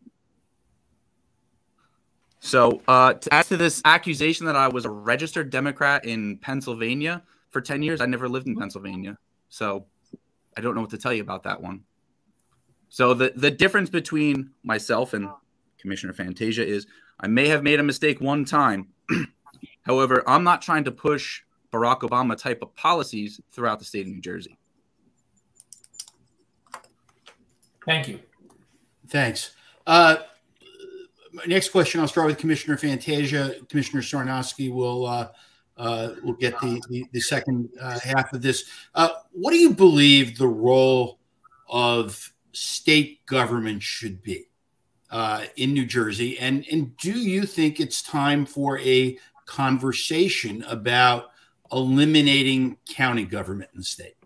So, uh, to add to this accusation that I was a registered Democrat in Pennsylvania for 10 years, I never lived in Pennsylvania. So, I don't know what to tell you about that one. So, the, the difference between myself and Commissioner Fantasia is I may have made a mistake one time. However, I'm not trying to push Barack Obama type of policies throughout the state of New Jersey. Thank you. Thanks. Uh, next question, I'll start with Commissioner Fantasia. Commissioner Sarnoski will uh, uh, will get the the, the second uh, half of this. Uh, what do you believe the role of state government should be? uh, in New Jersey. And, and do you think it's time for a conversation about eliminating county government in the state?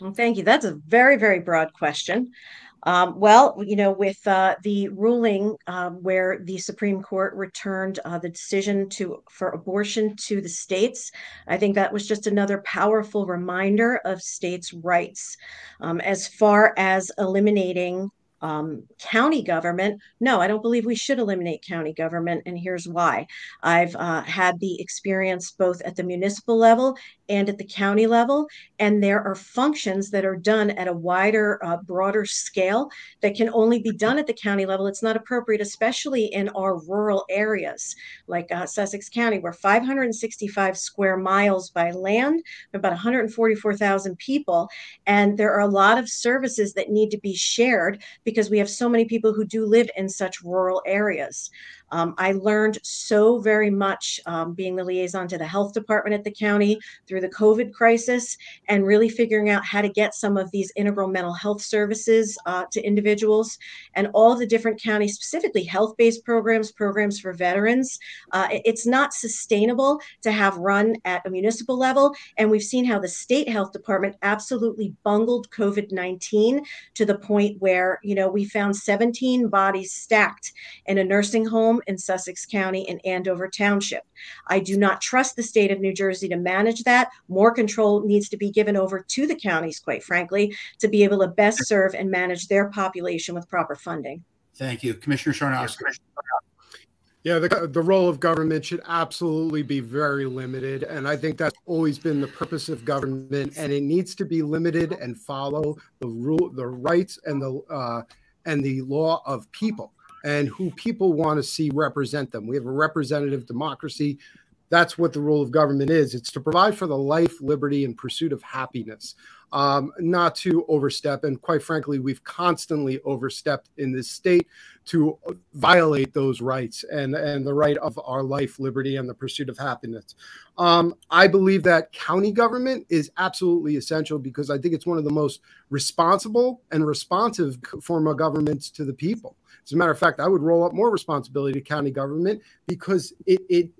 Well, thank you. That's a very, very broad question. Um, well, you know, with uh, the ruling um, where the Supreme Court returned uh, the decision to for abortion to the states, I think that was just another powerful reminder of states' rights. Um, as far as eliminating um, county government, no, I don't believe we should eliminate county government. And here's why I've uh, had the experience both at the municipal level and at the county level. And there are functions that are done at a wider, uh, broader scale that can only be done at the county level. It's not appropriate, especially in our rural areas like uh, Sussex County. We're 565 square miles by land, about 144,000 people. And there are a lot of services that need to be shared because we have so many people who do live in such rural areas. Um, I learned so very much um, being the liaison to the health department at the county through the COVID crisis and really figuring out how to get some of these integral mental health services uh, to individuals and all the different counties, specifically health based programs, programs for veterans. Uh, it's not sustainable to have run at a municipal level. And we've seen how the state health department absolutely bungled COVID 19 to the point where, you know, we found 17 bodies stacked in a nursing home in Sussex County and Andover Township. I do not trust the state of New Jersey to manage that. More control needs to be given over to the counties, quite frankly, to be able to best serve and manage their population with proper funding. Thank you. Commissioner Sarnoski. Yeah, the, the role of government should absolutely be very limited. And I think that's always been the purpose of government. And it needs to be limited and follow the rule, the rights and the uh, and the law of people and who people want to see represent them. We have a representative democracy. That's what the rule of government is. It's to provide for the life, liberty, and pursuit of happiness, um, not to overstep. And quite frankly, we've constantly overstepped in this state to violate those rights and, and the right of our life, liberty, and the pursuit of happiness. Um, I believe that county government is absolutely essential because I think it's one of the most responsible and responsive form of governments to the people. As a matter of fact, I would roll up more responsibility to county government because it it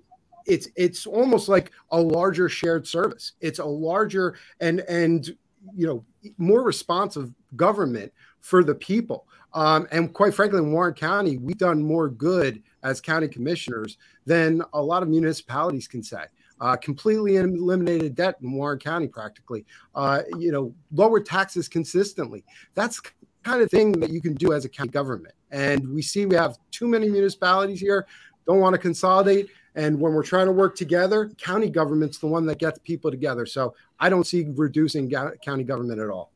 it's it's almost like a larger shared service. It's a larger and and you know more responsive government for the people. Um, and quite frankly, in Warren County, we've done more good as county commissioners than a lot of municipalities can say. Uh, completely eliminated debt in Warren County, practically. Uh, you know, lower taxes consistently. That's kind of thing that you can do as a county government. And we see we have too many municipalities here, don't want to consolidate. And when we're trying to work together, county government's the one that gets people together. So I don't see reducing county government at all.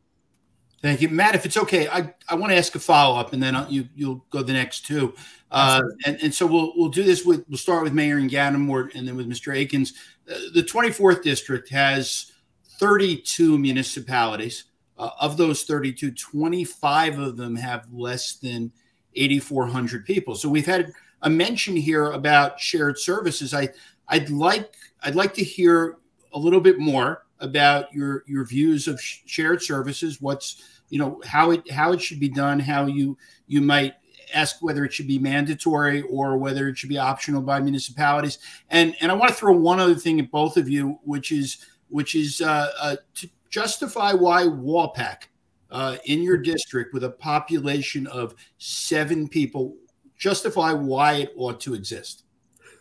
Thank you, Matt. If it's okay, I, I want to ask a follow up, and then I'll, you you'll go the next two. Uh, and, and so we'll we'll do this with we'll start with Mayor Inganamort, and then with Mr. Aikens. Uh, the 24th district has 32 municipalities. Uh, of those 32, 25 of them have less than 8,400 people. So we've had a mention here about shared services. I I'd like I'd like to hear a little bit more about your your views of sh shared services. What's you know how it how it should be done. How you you might ask whether it should be mandatory or whether it should be optional by municipalities. And and I want to throw one other thing at both of you, which is which is uh, uh, to justify why Walpack uh, in your district with a population of seven people, justify why it ought to exist.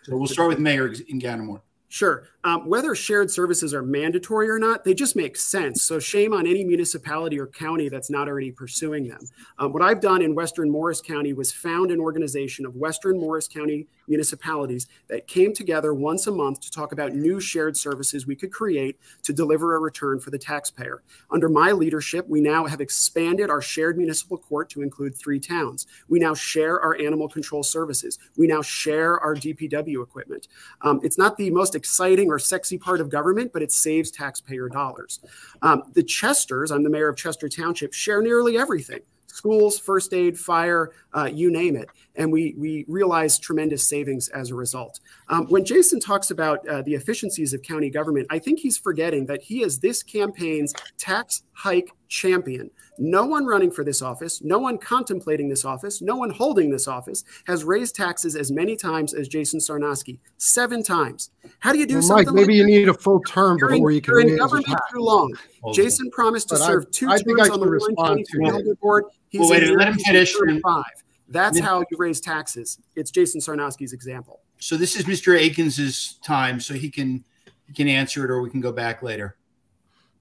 So we'll start with Mayor Inganamort. Sure. Um, whether shared services are mandatory or not, they just make sense. So shame on any municipality or county that's not already pursuing them. Um, what I've done in Western Morris County was found an organization of Western Morris County municipalities that came together once a month to talk about new shared services we could create to deliver a return for the taxpayer. Under my leadership, we now have expanded our shared municipal court to include three towns. We now share our animal control services. We now share our DPW equipment. Um, it's not the most exciting or sexy part of government, but it saves taxpayer dollars. Um, the Chesters, I'm the mayor of Chester Township, share nearly everything schools, first aid, fire, uh, you name it. And we, we realize tremendous savings as a result. Um, when Jason talks about uh, the efficiencies of county government, I think he's forgetting that he is this campaign's tax hike champion. No one running for this office, no one contemplating this office, no one holding this office has raised taxes as many times as Jason Sarnoski. Seven times. How do you do well, something? Mike, maybe like you need a full term you're before in, you can. You're in government too long. Jason promised to but serve I, two I terms on the Warren County Board. He's well, wait, let him finish. Five. That's how you raise taxes. It's Jason Sarnoski's example. So this is Mr. Aikens's time, so he can he can answer it, or we can go back later.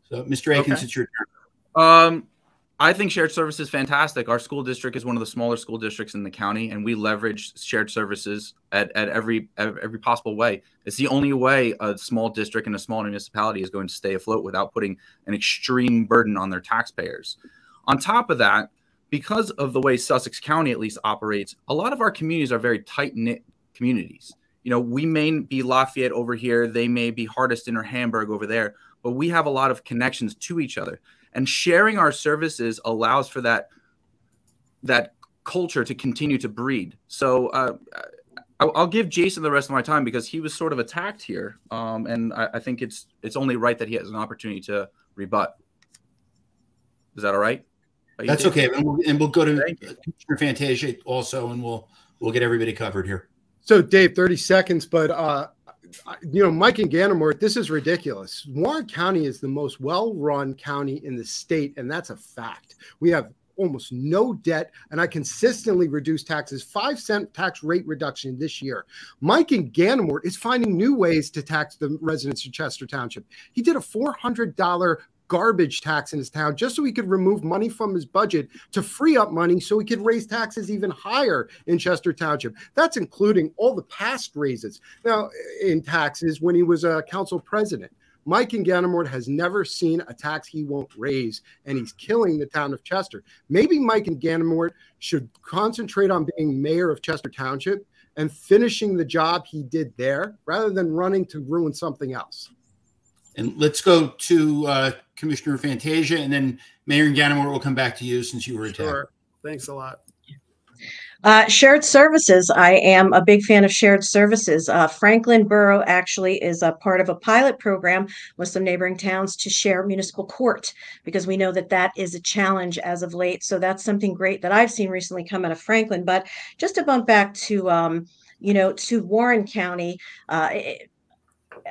So, Mr. Aikens, okay. it's your turn. Um, I think shared service is fantastic. Our school district is one of the smaller school districts in the county, and we leverage shared services at, at every every possible way. It's the only way a small district and a small municipality is going to stay afloat without putting an extreme burden on their taxpayers. On top of that, because of the way Sussex County at least operates, a lot of our communities are very tight knit communities. You know, we may be Lafayette over here, they may be Hardyston or Hamburg over there, but we have a lot of connections to each other. And sharing our services allows for that that culture to continue to breed. So uh, I'll, give jason the rest of my time because he was sort of attacked here um, and I, I, think it's it's only right that he has an opportunity to rebut. Is that all right that's okay and we'll, and we'll go to Commissioner Fantasia also and we'll we'll get everybody covered here so dave 30 seconds but uh, you know, Mike Inganamort, this is ridiculous. Warren County is the most well-run county in the state, and that's a fact. We have almost no debt, and I consistently reduce taxes. Five cent tax rate reduction this year. Mike Inganamort is finding new ways to tax the residents of Chester Township. He did a four hundred dollar garbage tax in his town just so he could remove money from his budget to free up money so he could raise taxes even higher in Chester Township. That's including all the past raises now in taxes when he was a council president. Mike Inganamort has never seen a tax he won't raise, and he's killing the town of Chester. Maybe Mike Inganamort should concentrate on being mayor of Chester Township and finishing the job he did there rather than running to ruin something else. And let's go to uh, Commissioner Fantasia, and then Mayor Inganamort will come back to you since you were attacked. Sure. Thanks a lot. Uh, shared services. I am a big fan of shared services. Uh, Franklin Borough actually is a part of a pilot program with some neighboring towns to share municipal court because we know that that is a challenge as of late. So that's something great that I've seen recently come out of Franklin. But just to bump back to, um, you know, to Warren County, uh, it,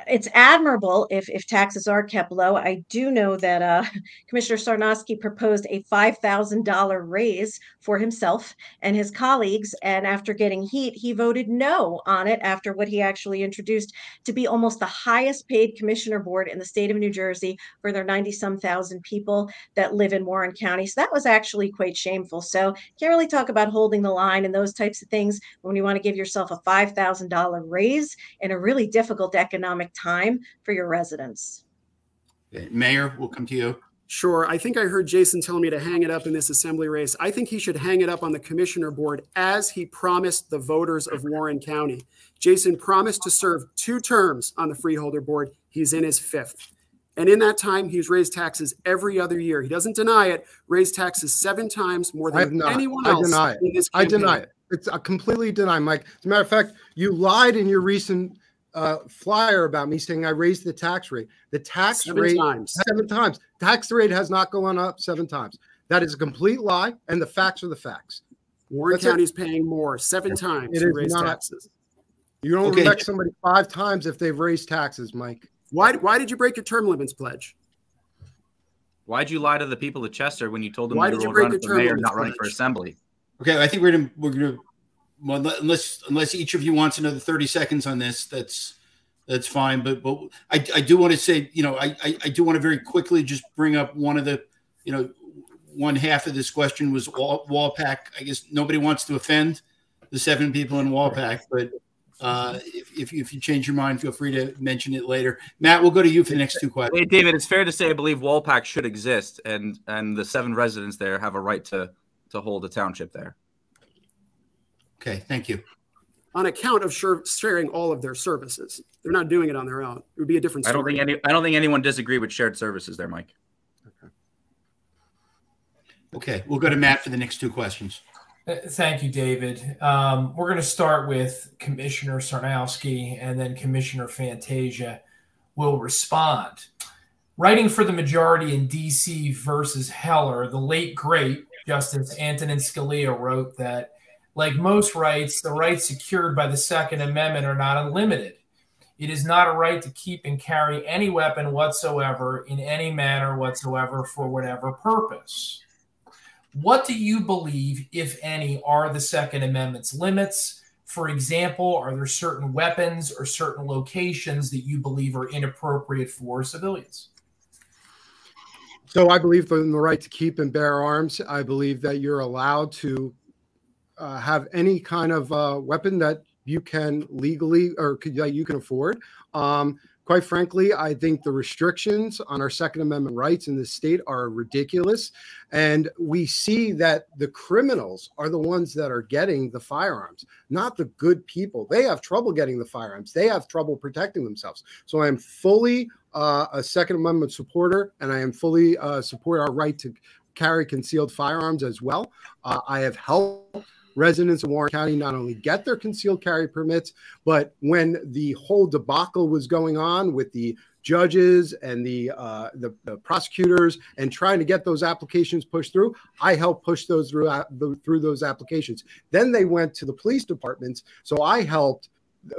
it's admirable if, if taxes are kept low. I do know that uh, Commissioner Sarnoski proposed a $5,000 raise for himself and his colleagues. And after getting heat, he voted no on it after what he actually introduced to be almost the highest paid commissioner board in the state of New Jersey for their 90 some thousand people that live in Warren County. So that was actually quite shameful. So can't really talk about holding the line and those types of things when you want to give yourself a $5,000 raise in a really difficult economic economic time for your residents. Mayor, we'll come to you. Sure. I think I heard Jason telling me to hang it up in this assembly race. I think he should hang it up on the commissioner board as he promised the voters of Warren County. Jason promised to serve two terms on the freeholder board. He's in his fifth. And in that time, he's raised taxes every other year. He doesn't deny it. Raised taxes seven times more than anyone else. I deny it. I deny it. It's a completely deny, Mike. As a matter of fact, you lied in your recent uh, flyer about me saying I raised the tax rate. The tax seven rate times. seven times. Tax rate has not gone up seven times. That is a complete lie, and the facts are the facts. Warren County is paying more seven times it to raise not, taxes. You don't okay. elect somebody five times if they've raised taxes, Mike. Why, why did you break your term limits pledge? Why'd you lie to the people of Chester when you told them why you were running for mayor, not running for assembly? Okay, I think we're gonna we're gonna well, unless unless each of you wants another 30 seconds on this, that's that's fine. But but I, I do want to say, you know, I, I, I do want to very quickly just bring up one of the, you know, one half of this question was wall, Walpack. I guess nobody wants to offend the seven people in Walpack, but uh, if, if, if, you change your mind, feel free to mention it later. Matt, we'll go to you for the next two questions. David, it's fair to say I believe Walpack should exist, and and the seven residents there have a right to to hold a township there. Okay, thank you. On account of sharing all of their services, they're not doing it on their own. It would be a different. Story. I don't think any. I don't think anyone disagree with shared services there, Mike. Okay. Okay, we'll go to Matt for the next two questions. Uh, thank you, David. Um, we're going to start with Commissioner Sarnoski, and then Commissioner Fantasia will respond. Writing for the majority in D.C. versus Heller, the late great Justice Antonin Scalia wrote that like most rights, the rights secured by the Second Amendment are not unlimited. It is not a right to keep and carry any weapon whatsoever in any manner whatsoever for whatever purpose. What do you believe, if any, are the Second Amendment's limits? For example, are there certain weapons or certain locations that you believe are inappropriate for civilians? So I believe in the right to keep and bear arms. I believe that you're allowed to uh, have any kind of uh, weapon that you can legally or that you can afford. Um, quite frankly, I think the restrictions on our Second Amendment rights in this state are ridiculous. And we see that the criminals are the ones that are getting the firearms, not the good people. They have trouble getting the firearms, they have trouble protecting themselves. So I am fully uh, a Second Amendment supporter, and I am fully uh, support our right to carry concealed firearms as well. Uh, I have helped residents of Warren County not only get their concealed carry permits, but when the whole debacle was going on with the judges and the, uh, the, the prosecutors and trying to get those applications pushed through, I helped push those through uh, through those applications. Then they went to the police departments, so I helped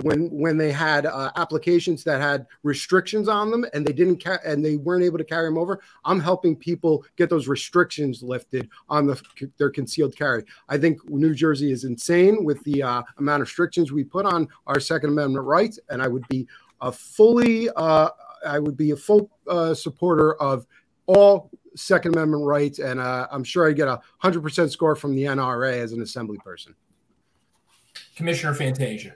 when when they had uh, applications that had restrictions on them and they didn't ca- and they weren't able to carry them over i'm helping people get those restrictions lifted on the their concealed carry. I think new jersey is insane with the uh, amount of restrictions we put on our second amendment rights and i would be a fully uh, i would be a full uh, supporter of all second amendment rights and uh, i'm sure i get a 100% score from the nra as an assembly person. Commissioner fantasia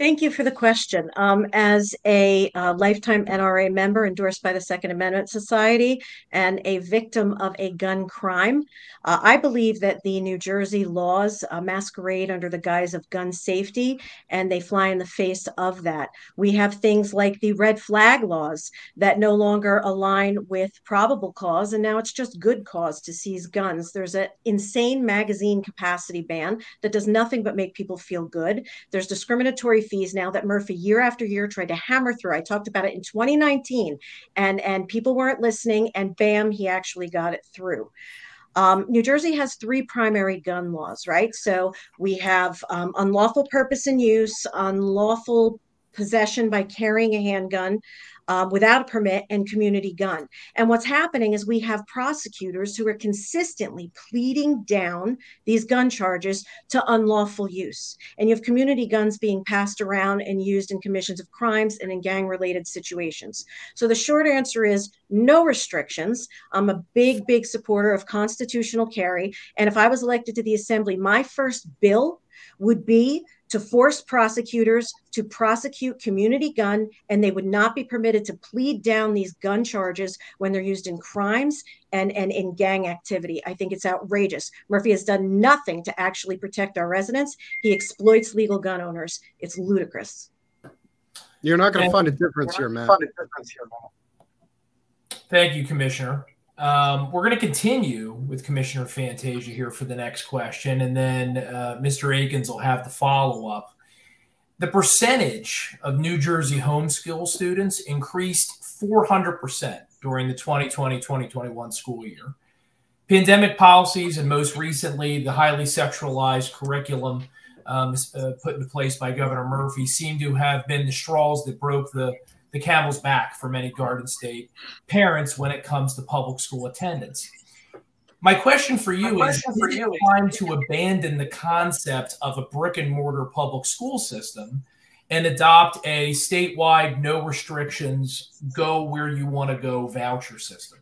Thank you for the question. Um, as a uh, lifetime NRA member endorsed by the Second Amendment Society and a victim of a gun crime, uh, I believe that the New Jersey laws uh, masquerade under the guise of gun safety and they fly in the face of that. We have things like the red flag laws that no longer align with probable cause, and now it's just good cause to seize guns. There's an insane magazine capacity ban that does nothing but make people feel good. There's discriminatory fees now that Murphy year after year tried to hammer through. I talked about it in 2019 and and people weren't listening and bam he actually got it through. Um, New Jersey has three primary gun laws, right? So we have um, unlawful purpose and use, unlawful possession by carrying a handgun, um, without a permit and community gun. And what's happening is we have prosecutors who are consistently pleading down these gun charges to unlawful use. And you have community guns being passed around and used in commissions of crimes and in gang related situations. So the short answer is no restrictions. I'm a big, big supporter of constitutional carry. And if I was elected to the assembly, my first bill would be to force prosecutors to prosecute community gun, and they would not be permitted to plead down these gun charges when they're used in crimes and, and in gang activity. I think it's outrageous. Murphy has done nothing to actually protect our residents. He exploits legal gun owners. It's ludicrous. You're not going to find a difference here, man. Thank you, Commissioner. Um, we're going to continue with Commissioner Fantasia here for the next question, and then uh, Mr. Aikens will have the follow up. The percentage of New Jersey homeschool students increased 400% during the 2020 2021 school year. Pandemic policies, and most recently, the highly sexualized curriculum um, uh, put into place by Governor Murphy, seem to have been the straws that broke the the camel's back for many Garden State parents when it comes to public school attendance. My question for you My is: Is it time to abandon the concept of a brick and mortar public school system and adopt a statewide, no restrictions, go where you want to go voucher system?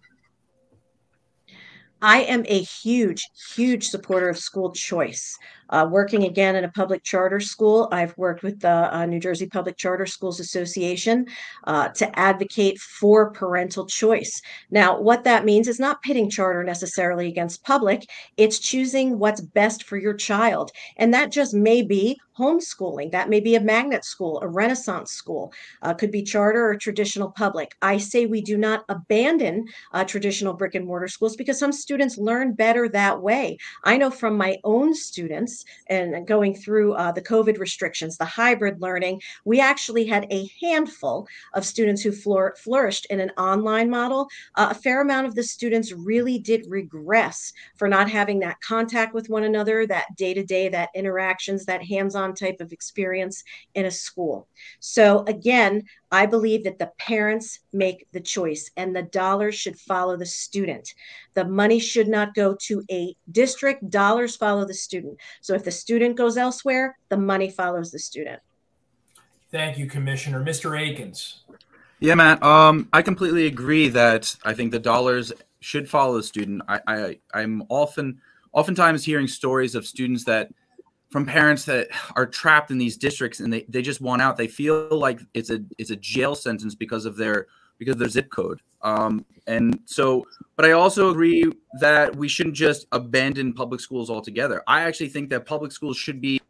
I am a huge, huge supporter of school choice. Uh, working again in a public charter school, I've worked with the uh, New Jersey Public Charter Schools Association uh, to advocate for parental choice. Now, what that means is not pitting charter necessarily against public, it's choosing what's best for your child. And that just may be homeschooling. That may be a magnet school, a renaissance school, uh, could be charter or traditional public. I say we do not abandon uh, traditional brick and mortar schools because some students learn better that way. I know from my own students and going through uh, the COVID restrictions, the hybrid learning, we actually had a handful of students who flour- flourished in an online model. Uh, a fair amount of the students really did regress for not having that contact with one another, that day to day, that interactions, that hands on type of experience in a school. So, again, I believe that the parents make the choice and the dollars should follow the student. The money should not go to a district, dollars follow the student. So if the student goes elsewhere, the money follows the student. Thank you, Commissioner. Mr. Aikens. Yeah, Matt. Um, I completely agree that I think the dollars should follow the student. I, I I'm often oftentimes hearing stories of students that from parents that are trapped in these districts and they, they just want out. They feel like it's a it's a jail sentence because of their because of their zip code. Um, and so, but I also agree that we shouldn't just abandon public schools altogether. I actually think that public schools should be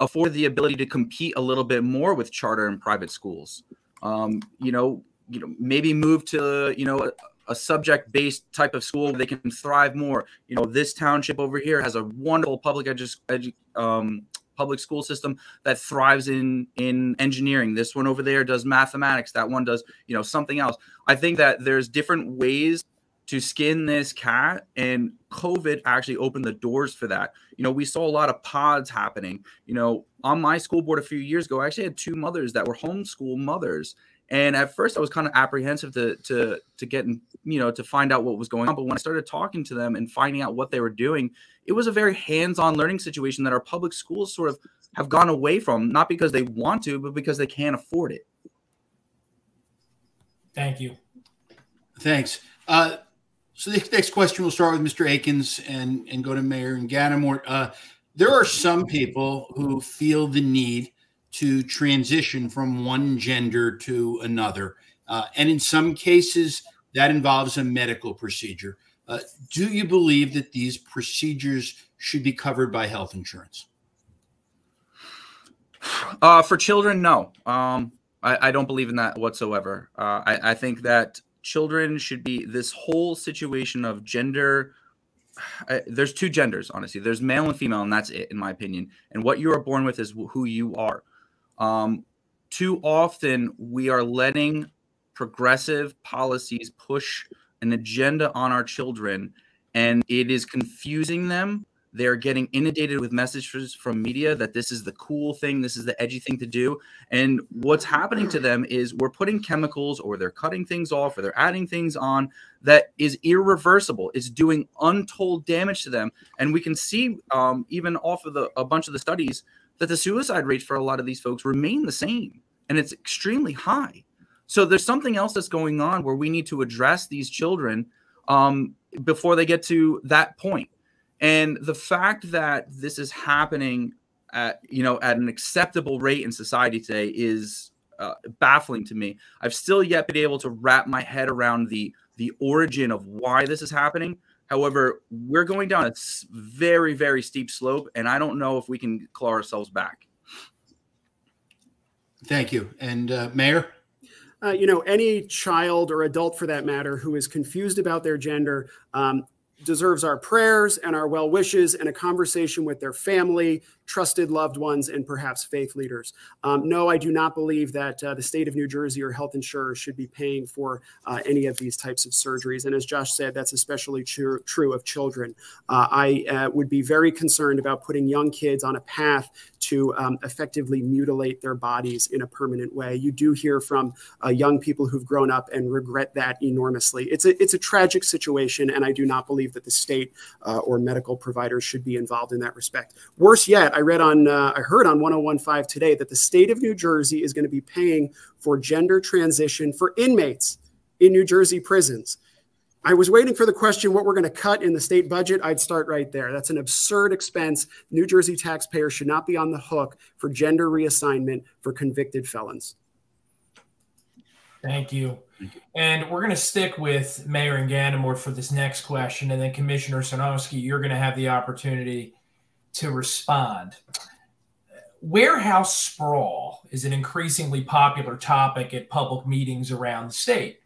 afford the ability to compete a little bit more with charter and private schools. Um, you know, you know, maybe move to you know a subject based type of school they can thrive more. You know, this township over here has a wonderful public edu-, edu um, public school system that thrives in in engineering. This one over there does mathematics. That one does you know something else. I think that there's different ways to skin this cat and covid actually opened the doors for that you know we saw a lot of pods happening you know on my school board a few years ago i actually had two mothers that were homeschool mothers and at first, I was kind of apprehensive to to to get in, you know to find out what was going on. But when I started talking to them and finding out what they were doing, it was a very hands-on learning situation that our public schools sort of have gone away from, not because they want to, but because they can't afford it. Thank you. Thanks. Uh, so the next question will start with Mr. Aikens and and go to Mayor Inganamort. Uh, there are some people who feel the need to transition from one gender to another. Uh, and in some cases, that involves a medical procedure. Uh, do you believe that these procedures should be covered by health insurance? Uh, for children, no. Um, I, I, don't believe in that whatsoever. Uh, I, I think that children should be this whole situation of gender I, there's two genders honestly there's male and female and that's it in my opinion and what you are born with is who you are um, too often, we are letting progressive policies push an agenda on our children, and it is confusing them. They're getting inundated with messages from media that this is the cool thing, this is the edgy thing to do. And what's happening to them is we're putting chemicals or they're cutting things off or they're adding things on that is irreversible. It's doing untold damage to them. And we can see um, even off of the, a bunch of the studies that the suicide rates for a lot of these folks remain the same and it's extremely high. So there's something else that's going on where we need to address these children um, before they get to that point. And the fact that this is happening at you know at an acceptable rate in society today is uh, baffling to me. I've still yet been able to wrap my head around the the origin of why this is happening. However, we're going down a very, very steep slope, and I don't know if we can claw ourselves back. Thank you. And uh, Mayor? Uh, you know, any child or adult for that matter who is confused about their gender, um, deserves our prayers and our well wishes and a conversation with their family, trusted loved ones, and perhaps faith leaders. Um, no, I do not believe that uh, the state of New Jersey or health insurers should be paying for uh, any of these types of surgeries. And as Josh said, that's especially true, true of children. Uh, I uh, would be very concerned about putting young kids on a path to um, effectively mutilate their bodies in a permanent way. You do hear from uh, young people who've grown up and regret that enormously. It's a, it's a tragic situation, and I do not believe that the state uh, or medical providers should be involved in that respect. Worse yet, I read on, uh, I heard on 1015 today that the state of New Jersey is going to be paying for gender transition for inmates in New Jersey prisons. I was waiting for the question what we're going to cut in the state budget. I'd start right there. That's an absurd expense. New Jersey taxpayers should not be on the hook for gender reassignment for convicted felons. Thank you. And we're going to stick with Mayor Inganamort for this next question. And then Commissioner Sarnoski, you're going to have the opportunity to respond. Warehouse sprawl is an increasingly popular topic at public meetings around the state.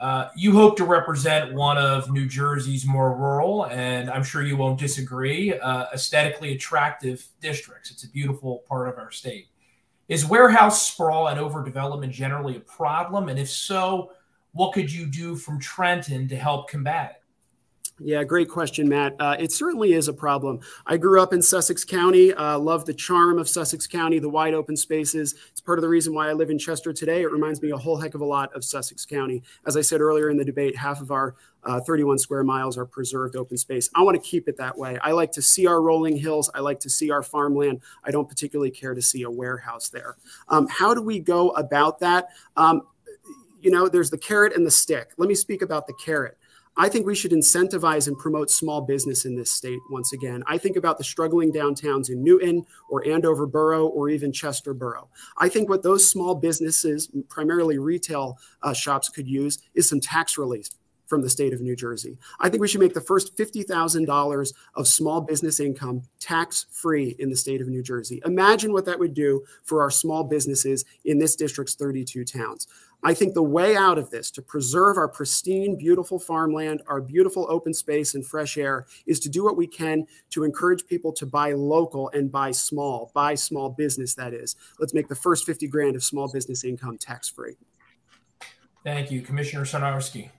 Uh, you hope to represent one of New Jersey's more rural, and I'm sure you won't disagree, uh, aesthetically attractive districts. It's a beautiful part of our state. Is warehouse sprawl and overdevelopment generally a problem? And if so, what could you do from Trenton to help combat it? Yeah, great question, Matt. Uh, it certainly is a problem. I grew up in Sussex County, uh, love the charm of Sussex County, the wide open spaces. It's part of the reason why I live in Chester today. It reminds me a whole heck of a lot of Sussex County. As I said earlier in the debate, half of our uh, 31 square miles are preserved open space. I want to keep it that way. I like to see our rolling hills. I like to see our farmland. I don't particularly care to see a warehouse there. Um, how do we go about that? Um, you know, there's the carrot and the stick. Let me speak about the carrot. I think we should incentivize and promote small business in this state once again. I think about the struggling downtowns in Newton or Andover Borough or even Chester Borough. I think what those small businesses, primarily retail uh, shops, could use is some tax relief from the state of New Jersey. I think we should make the first $50,000 of small business income tax free in the state of New Jersey. Imagine what that would do for our small businesses in this district's 32 towns. I think the way out of this to preserve our pristine, beautiful farmland, our beautiful open space and fresh air is to do what we can to encourage people to buy local and buy small, buy small business, that is. Let's make the first 50 grand of small business income tax free. Thank you. Commissioner Sarnoski.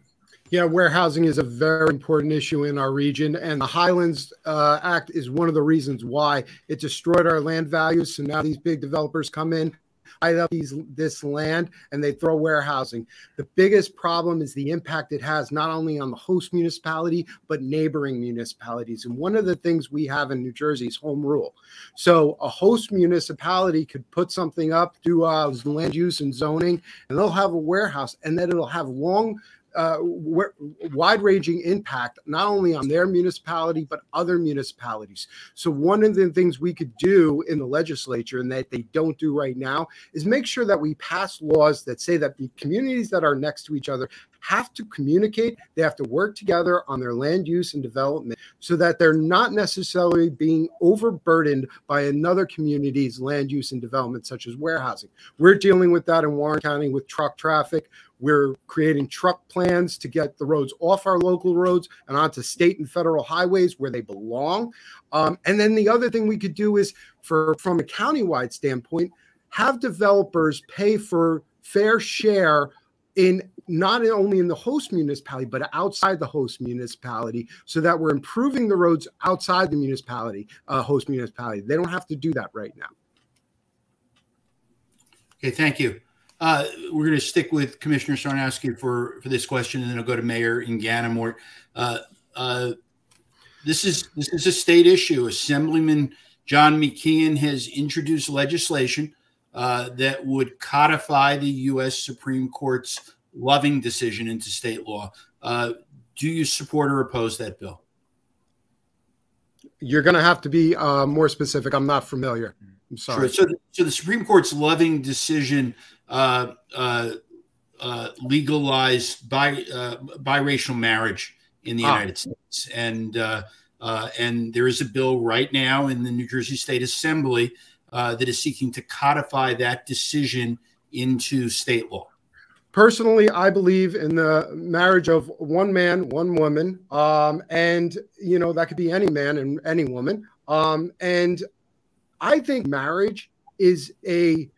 Yeah, warehousing is a very important issue in our region, and the Highlands uh, Act is one of the reasons why it destroyed our land values. So now these big developers come in, buy up these this land and they throw warehousing. The biggest problem is the impact it has not only on the host municipality but neighboring municipalities. And one of the things we have in New Jersey is home rule. So a host municipality could put something up, do uh, land use and zoning, and they'll have a warehouse, and then it'll have long uh, wide ranging impact, not only on their municipality, but other municipalities. So, one of the things we could do in the legislature and that they don't do right now is make sure that we pass laws that say that the communities that are next to each other have to communicate, they have to work together on their land use and development so that they're not necessarily being overburdened by another community's land use and development, such as warehousing. We're dealing with that in Warren County with truck traffic. We're creating truck plans to get the roads off our local roads and onto state and federal highways where they belong. Um, and then the other thing we could do is, for from a countywide standpoint, have developers pay for fair share in not only in the host municipality but outside the host municipality so that we're improving the roads outside the municipality uh, host municipality. They don't have to do that right now. Okay thank you uh, we're going to stick with commissioner sarnoski for for this question and then i'll go to mayor Inganamort. Uh, uh, this is this is a state issue assemblyman john mckeon has introduced legislation uh, that would codify the U.S. Supreme Court's loving decision into state law. Uh, do you support or oppose that bill? You're going to have to be uh, more specific. I'm not familiar. I'm sorry. Sure. So, so the Supreme Court's loving decision uh, uh, uh legalized bi, uh, biracial marriage in the ah. United States, and uh, and there is a bill right now in the New Jersey State Assembly that is seeking to codify that decision into state law personally, I believe in the marriage of one man, one woman, um, and you know that could be any man and any woman. Um, and I think marriage is a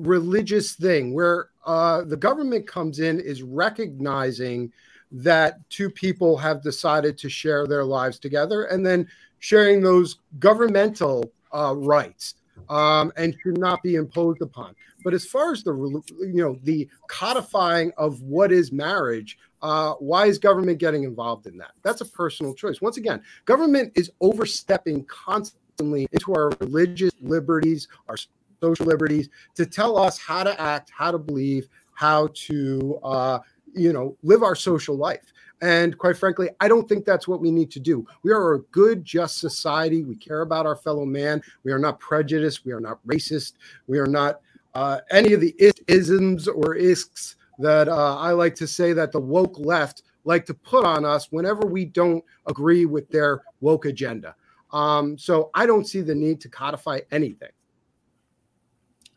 religious thing where uh, the government comes in is recognizing that two people have decided to share their lives together and then sharing those governmental uh, rights um, and should not be imposed upon. But as far as the you know the codifying of what is marriage, uh, why is government getting involved in that? That's a personal choice. Once again, government is overstepping constantly into our religious liberties, our social liberties, to tell us how to act, how to believe, how to uh, you know live our social life. And quite frankly, I don't think that's what we need to do. We are a good, just society. We care about our fellow man. We are not prejudiced. We are not racist. We are not uh, any of the isms or isks that uh, I like to say that the woke left like to put on us whenever we don't agree with their woke agenda. Um, so I don't see the need to codify anything.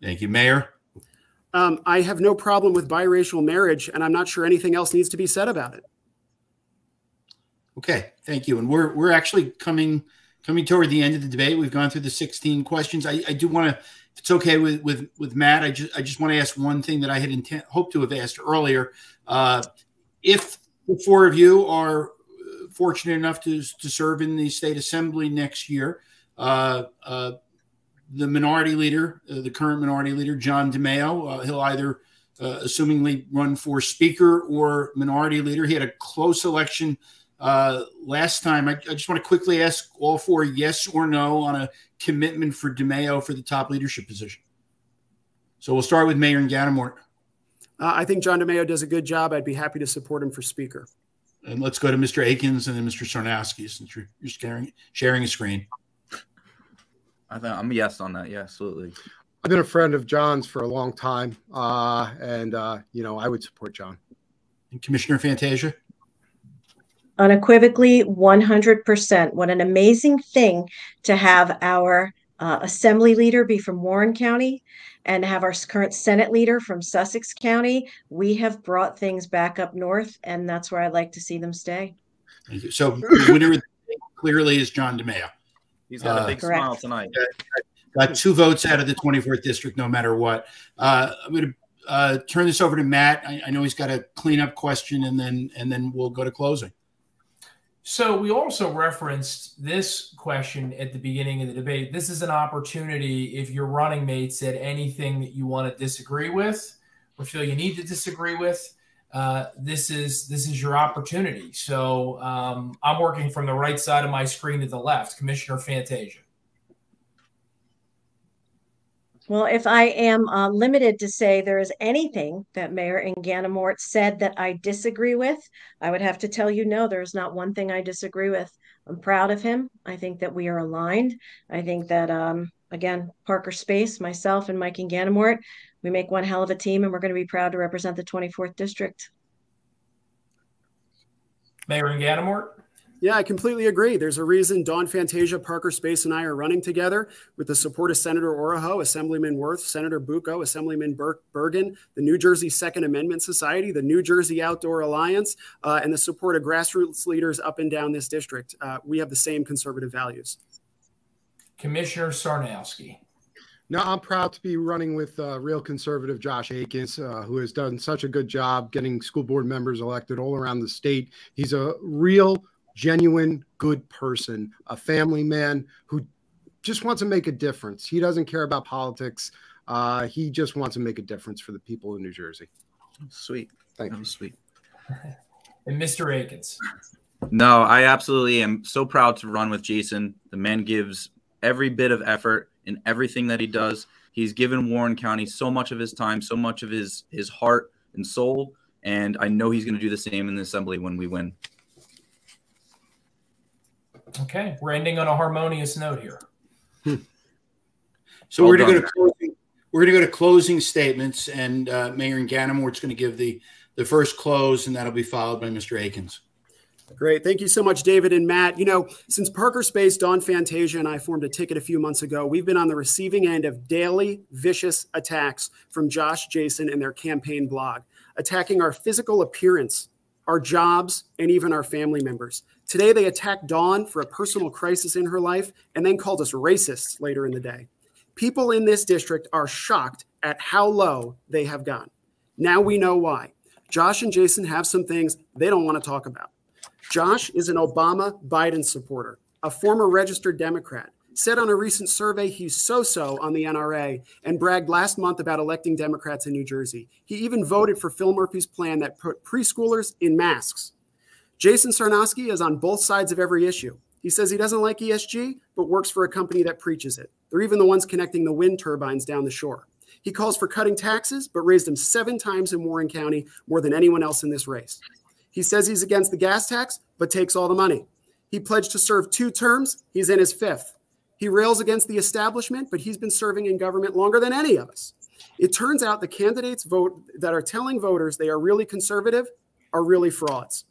Thank you, Mayor. Um, I have no problem with biracial marriage, and I'm not sure anything else needs to be said about it. Okay, thank you. And we're we're actually coming coming toward the end of the debate. We've gone through the 16 questions. I, I do want to, if it's okay with with with Matt, I just I just want to ask one thing that I had intent hoped to have asked earlier. Uh, if the four of you are fortunate enough to to serve in the state assembly next year, uh, uh, the minority leader, uh, the current minority leader, John DiMaio, uh, he'll either uh, assumingly run for speaker or minority leader. He had a close election uh, last time, I, I, just want to quickly ask all four yes or no on a commitment for DiMaio for the top leadership position. So we'll start with Mayor Inganamort. Uh, I think John DiMaio does a good job. I'd be happy to support him for Speaker. And let's go to Mr. Aikens and then Mr. Sarnoski since you're, you're sharing, sharing a screen. I think I'm a yes on that. Yeah, absolutely. I've been a friend of John's for a long time, uh, and uh, you know I would support John. And Commissioner Fantasia. Unequivocally, 100%. What an amazing thing to have our uh, assembly leader be from Warren County and have our current Senate leader from Sussex County. We have brought things back up north, and that's where I'd like to see them stay. Thank you. So, winner clearly is John DiMaio. He's got a Uh, big Correct. smile tonight. Got two votes out of the 24th district, no matter what. Uh, I'm going to uh, turn this over to Matt. I, I know he's got a cleanup question, and then and then we'll go to closing. So we also referenced this question at the beginning of the debate. This is an opportunity if your running mate said anything that you want to disagree with or feel you need to disagree with. Uh, this is this is your opportunity. So um, I'm working from the right side of my screen to the left, Commissioner Fantasia. Well, if I am uh, limited to say there is anything that Mayor Inganamort said that I disagree with, I would have to tell you no, there's not one thing I disagree with. I'm proud of him. I think that we are aligned. I think that, um, again, Parker Space, myself, and Mike Inganamort, we make one hell of a team, and we're going to be proud to represent the 24th District. Mayor Inganamort. Yeah, I completely agree. There's a reason Dawn Fantasia, Parker Space, and I are running together with the support of Senator Oroho, Assemblyman Wirths, Senator Bucco, Assemblyman Bur- Bergen, the New Jersey Second Amendment Society, the New Jersey Outdoor Alliance, uh, and the support of grassroots leaders up and down this district. Uh, we have the same conservative values. Commissioner Sarnoski. No, I'm proud to be running with uh, real conservative Josh Aikens, uh, who has done such a good job getting school board members elected all around the state. He's a real, genuine, good person, a family man who just wants to make a difference. He doesn't care about politics. Uh, he just wants to make a difference for the people of New Jersey. Sweet. Thank That you. sweet. And Mr. Aikens. No, I absolutely am so proud to run with Jason. The man gives every bit of effort in everything that he does. He's given Warren County so much of his time, so much of his his heart and soul, and I know he's going to do the same in the assembly when we win. Okay, we're ending on a harmonious note here. So Well we're going to go to closing, we're going to go to closing statements, and uh, Mayor Inganamort's going to give the the first close, and that'll be followed by Mr. Aikens. Great. Thank you so much, David and Matt. You know, since Parker Space, Dawn Fantasia, and I formed a ticket a few months ago, we've been on the receiving end of daily vicious attacks from Josh, Jason, and their campaign blog, attacking our physical appearance, our jobs, and even our family members. Today, they attacked Dawn for a personal crisis in her life and then called us racists later in the day. People in this district are shocked at how low they have gone. Now we know why. Josh and Jason have some things they don't want to talk about. Josh is an Obama Biden supporter, a former registered Democrat. Said on a recent survey he's so so on the NRA and bragged last month about electing Democrats in New Jersey. He even voted for Phil Murphy's plan that put preschoolers in masks. Jason Sarnoski is on both sides of every issue. He says he doesn't like ESG, but works for a company that preaches it. They're even the ones connecting the wind turbines down the shore. He calls for cutting taxes, but raised them seven times in Warren County, more than anyone else in this race. He says he's against the gas tax, but takes all the money. He pledged to serve two terms. He's in his fifth. He rails against the establishment, but he's been serving in government longer than any of us. It turns out the candidates vote that are telling voters they are really conservative are really frauds.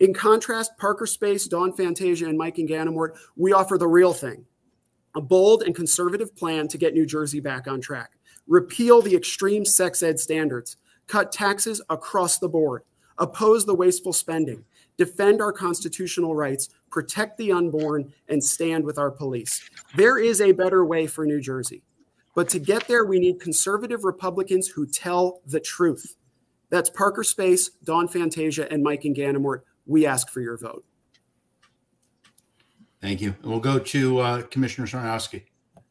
In contrast, Parker Space, Dawn Fantasia, and Mike Inganamort, we offer the real thing a bold and conservative plan to get New Jersey back on track. Repeal the extreme sex ed standards, cut taxes across the board, oppose the wasteful spending, defend our constitutional rights, protect the unborn, and stand with our police. There is a better way for New Jersey. But to get there, we need conservative Republicans who tell the truth. That's Parker Space, Dawn Fantasia, and Mike Inganamort. We ask for your vote. Thank you. And we'll go to uh, Commissioner Sarnoski.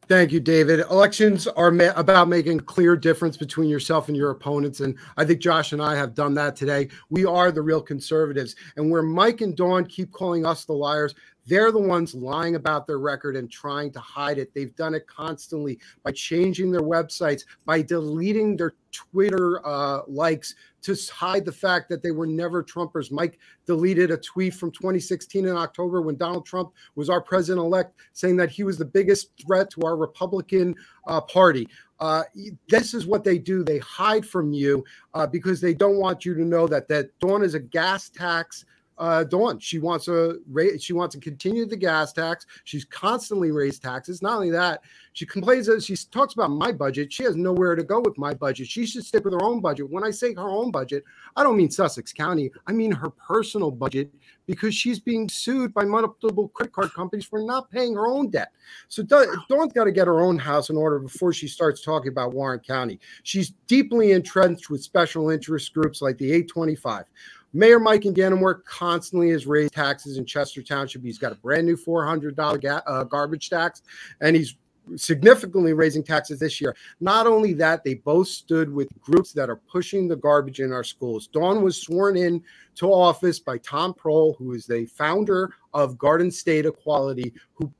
Thank you, David. Elections are ma- about making clear difference between yourself and your opponents. And I think Josh and I have done that today. We are the real conservatives. And where Mike and Dawn keep calling us the liars, They're the ones lying about their record and trying to hide it. They've done it constantly by changing their websites, by deleting their Twitter uh, likes to hide the fact that they were never Trumpers. Mike deleted a tweet from 2016 in October when Donald Trump was our president elect, saying that he was the biggest threat to our Republican uh, Party. Uh, this is what they do. They hide from you uh, because they don't want you to know that that Dawn is a gas tax uh, Dawn. She wants to raise, she wants to continue the gas tax. She's constantly raised taxes. Not only that, she complains that she talks about my budget. She has nowhere to go with my budget. She should stick with her own budget. When I say her own budget, I don't mean Sussex County. I mean her personal budget because she's being sued by multiple credit card companies for not paying her own debt. So Dawn's got to get her own house in order before she starts talking about Warren County. She's deeply entrenched with special interest groups like the 825. Mayor Mike Inganamort constantly has raised taxes in Chester Township. He's got a brand new $400 ga- uh, garbage tax, and he's significantly raising taxes this year. Not only that, they both stood with groups that are pushing the garbage in our schools. Dawn was sworn in to office by Tom Prol, who is the founder of Garden State Equality, who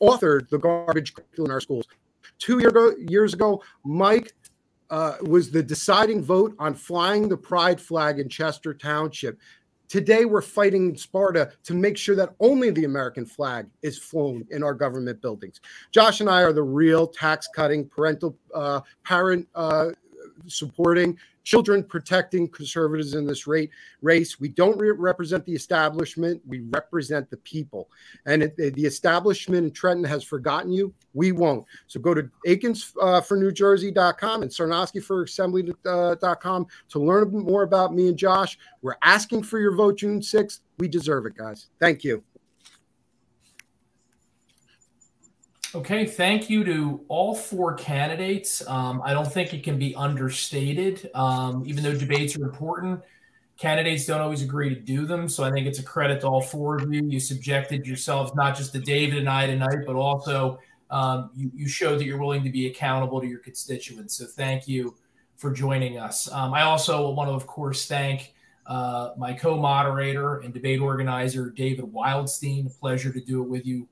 authored the garbage curriculum in our schools. Two year ago, years ago, Mike uh, was the deciding vote on flying the pride flag in Chester Township. Today, we're fighting in Sparta to make sure that only the American flag is flown in our government buildings. Josh and I are the real tax cutting, parental, uh, parent uh, supporting children protecting conservatives in this rate, race. We don't re represent the establishment, we represent the people. And it, the establishment in Trenton has forgotten you. We won't. So go to Aikens uh, for New Jersey.com and Sarnoski for Assembly.com uh, to learn more about me and Josh. We're asking for your vote June 6th. We deserve it, guys. Thank you. Okay, thank you to all four candidates. Um, I don't think it can be understated. Um, even though debates are important, candidates don't always agree to do them. So I think it's a credit to all four of you. You subjected yourselves not just to David and I tonight, but also um, you, you showed that you're willing to be accountable to your constituents. So thank you for joining us. Um, I also want to, of course, thank uh, my co-moderator and debate organizer, David Wildstein. A pleasure to do it with you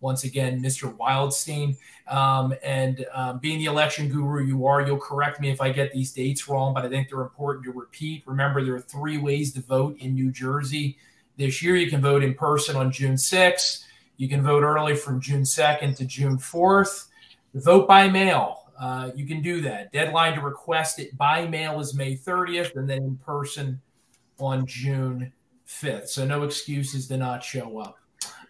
once again, Mr. Wildstein. Um, and um, being the election guru you are, you'll correct me if I get these dates wrong, but I think they're important to repeat. Remember, there are three ways to vote in New Jersey this year. You can vote in person on June 6th. You can vote early from June 2nd to June 4th. Vote by mail. Uh, you can do that. Deadline to request it by mail is May 30th, and then in person on June 5th. So no excuses to not show up.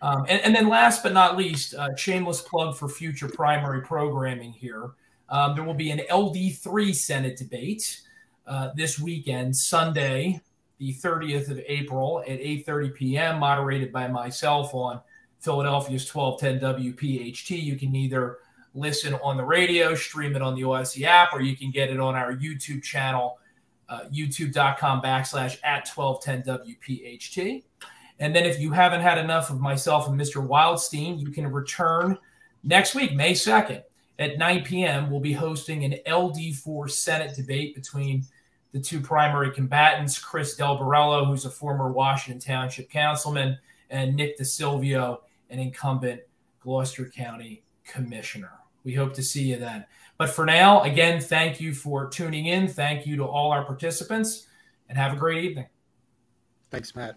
Um, and, and, then last but not least, uh, shameless plug for future primary programming here. Um, there will be an LD3 Senate debate uh, this weekend, Sunday, the 30th of April at 8.30 p.m., moderated by myself on Philadelphia's 1210 WPHT. You can either listen on the radio, stream it on the Audacy app, or you can get it on our YouTube channel, uh, youtube.com backslash at 1210 WPHT. And then if you haven't had enough of myself and Mr. Wildstein, you can return next week, May 2nd at 9 p.m. We'll be hosting an LD4 Senate debate between the two primary combatants, Chris Del Borello, who's a former Washington Township councilman, and Nick DeSilvio, an incumbent Gloucester County commissioner. We hope to see you then. But for now, again, thank you for tuning in. Thank you to all our participants, and have a great evening. Thanks, Matt.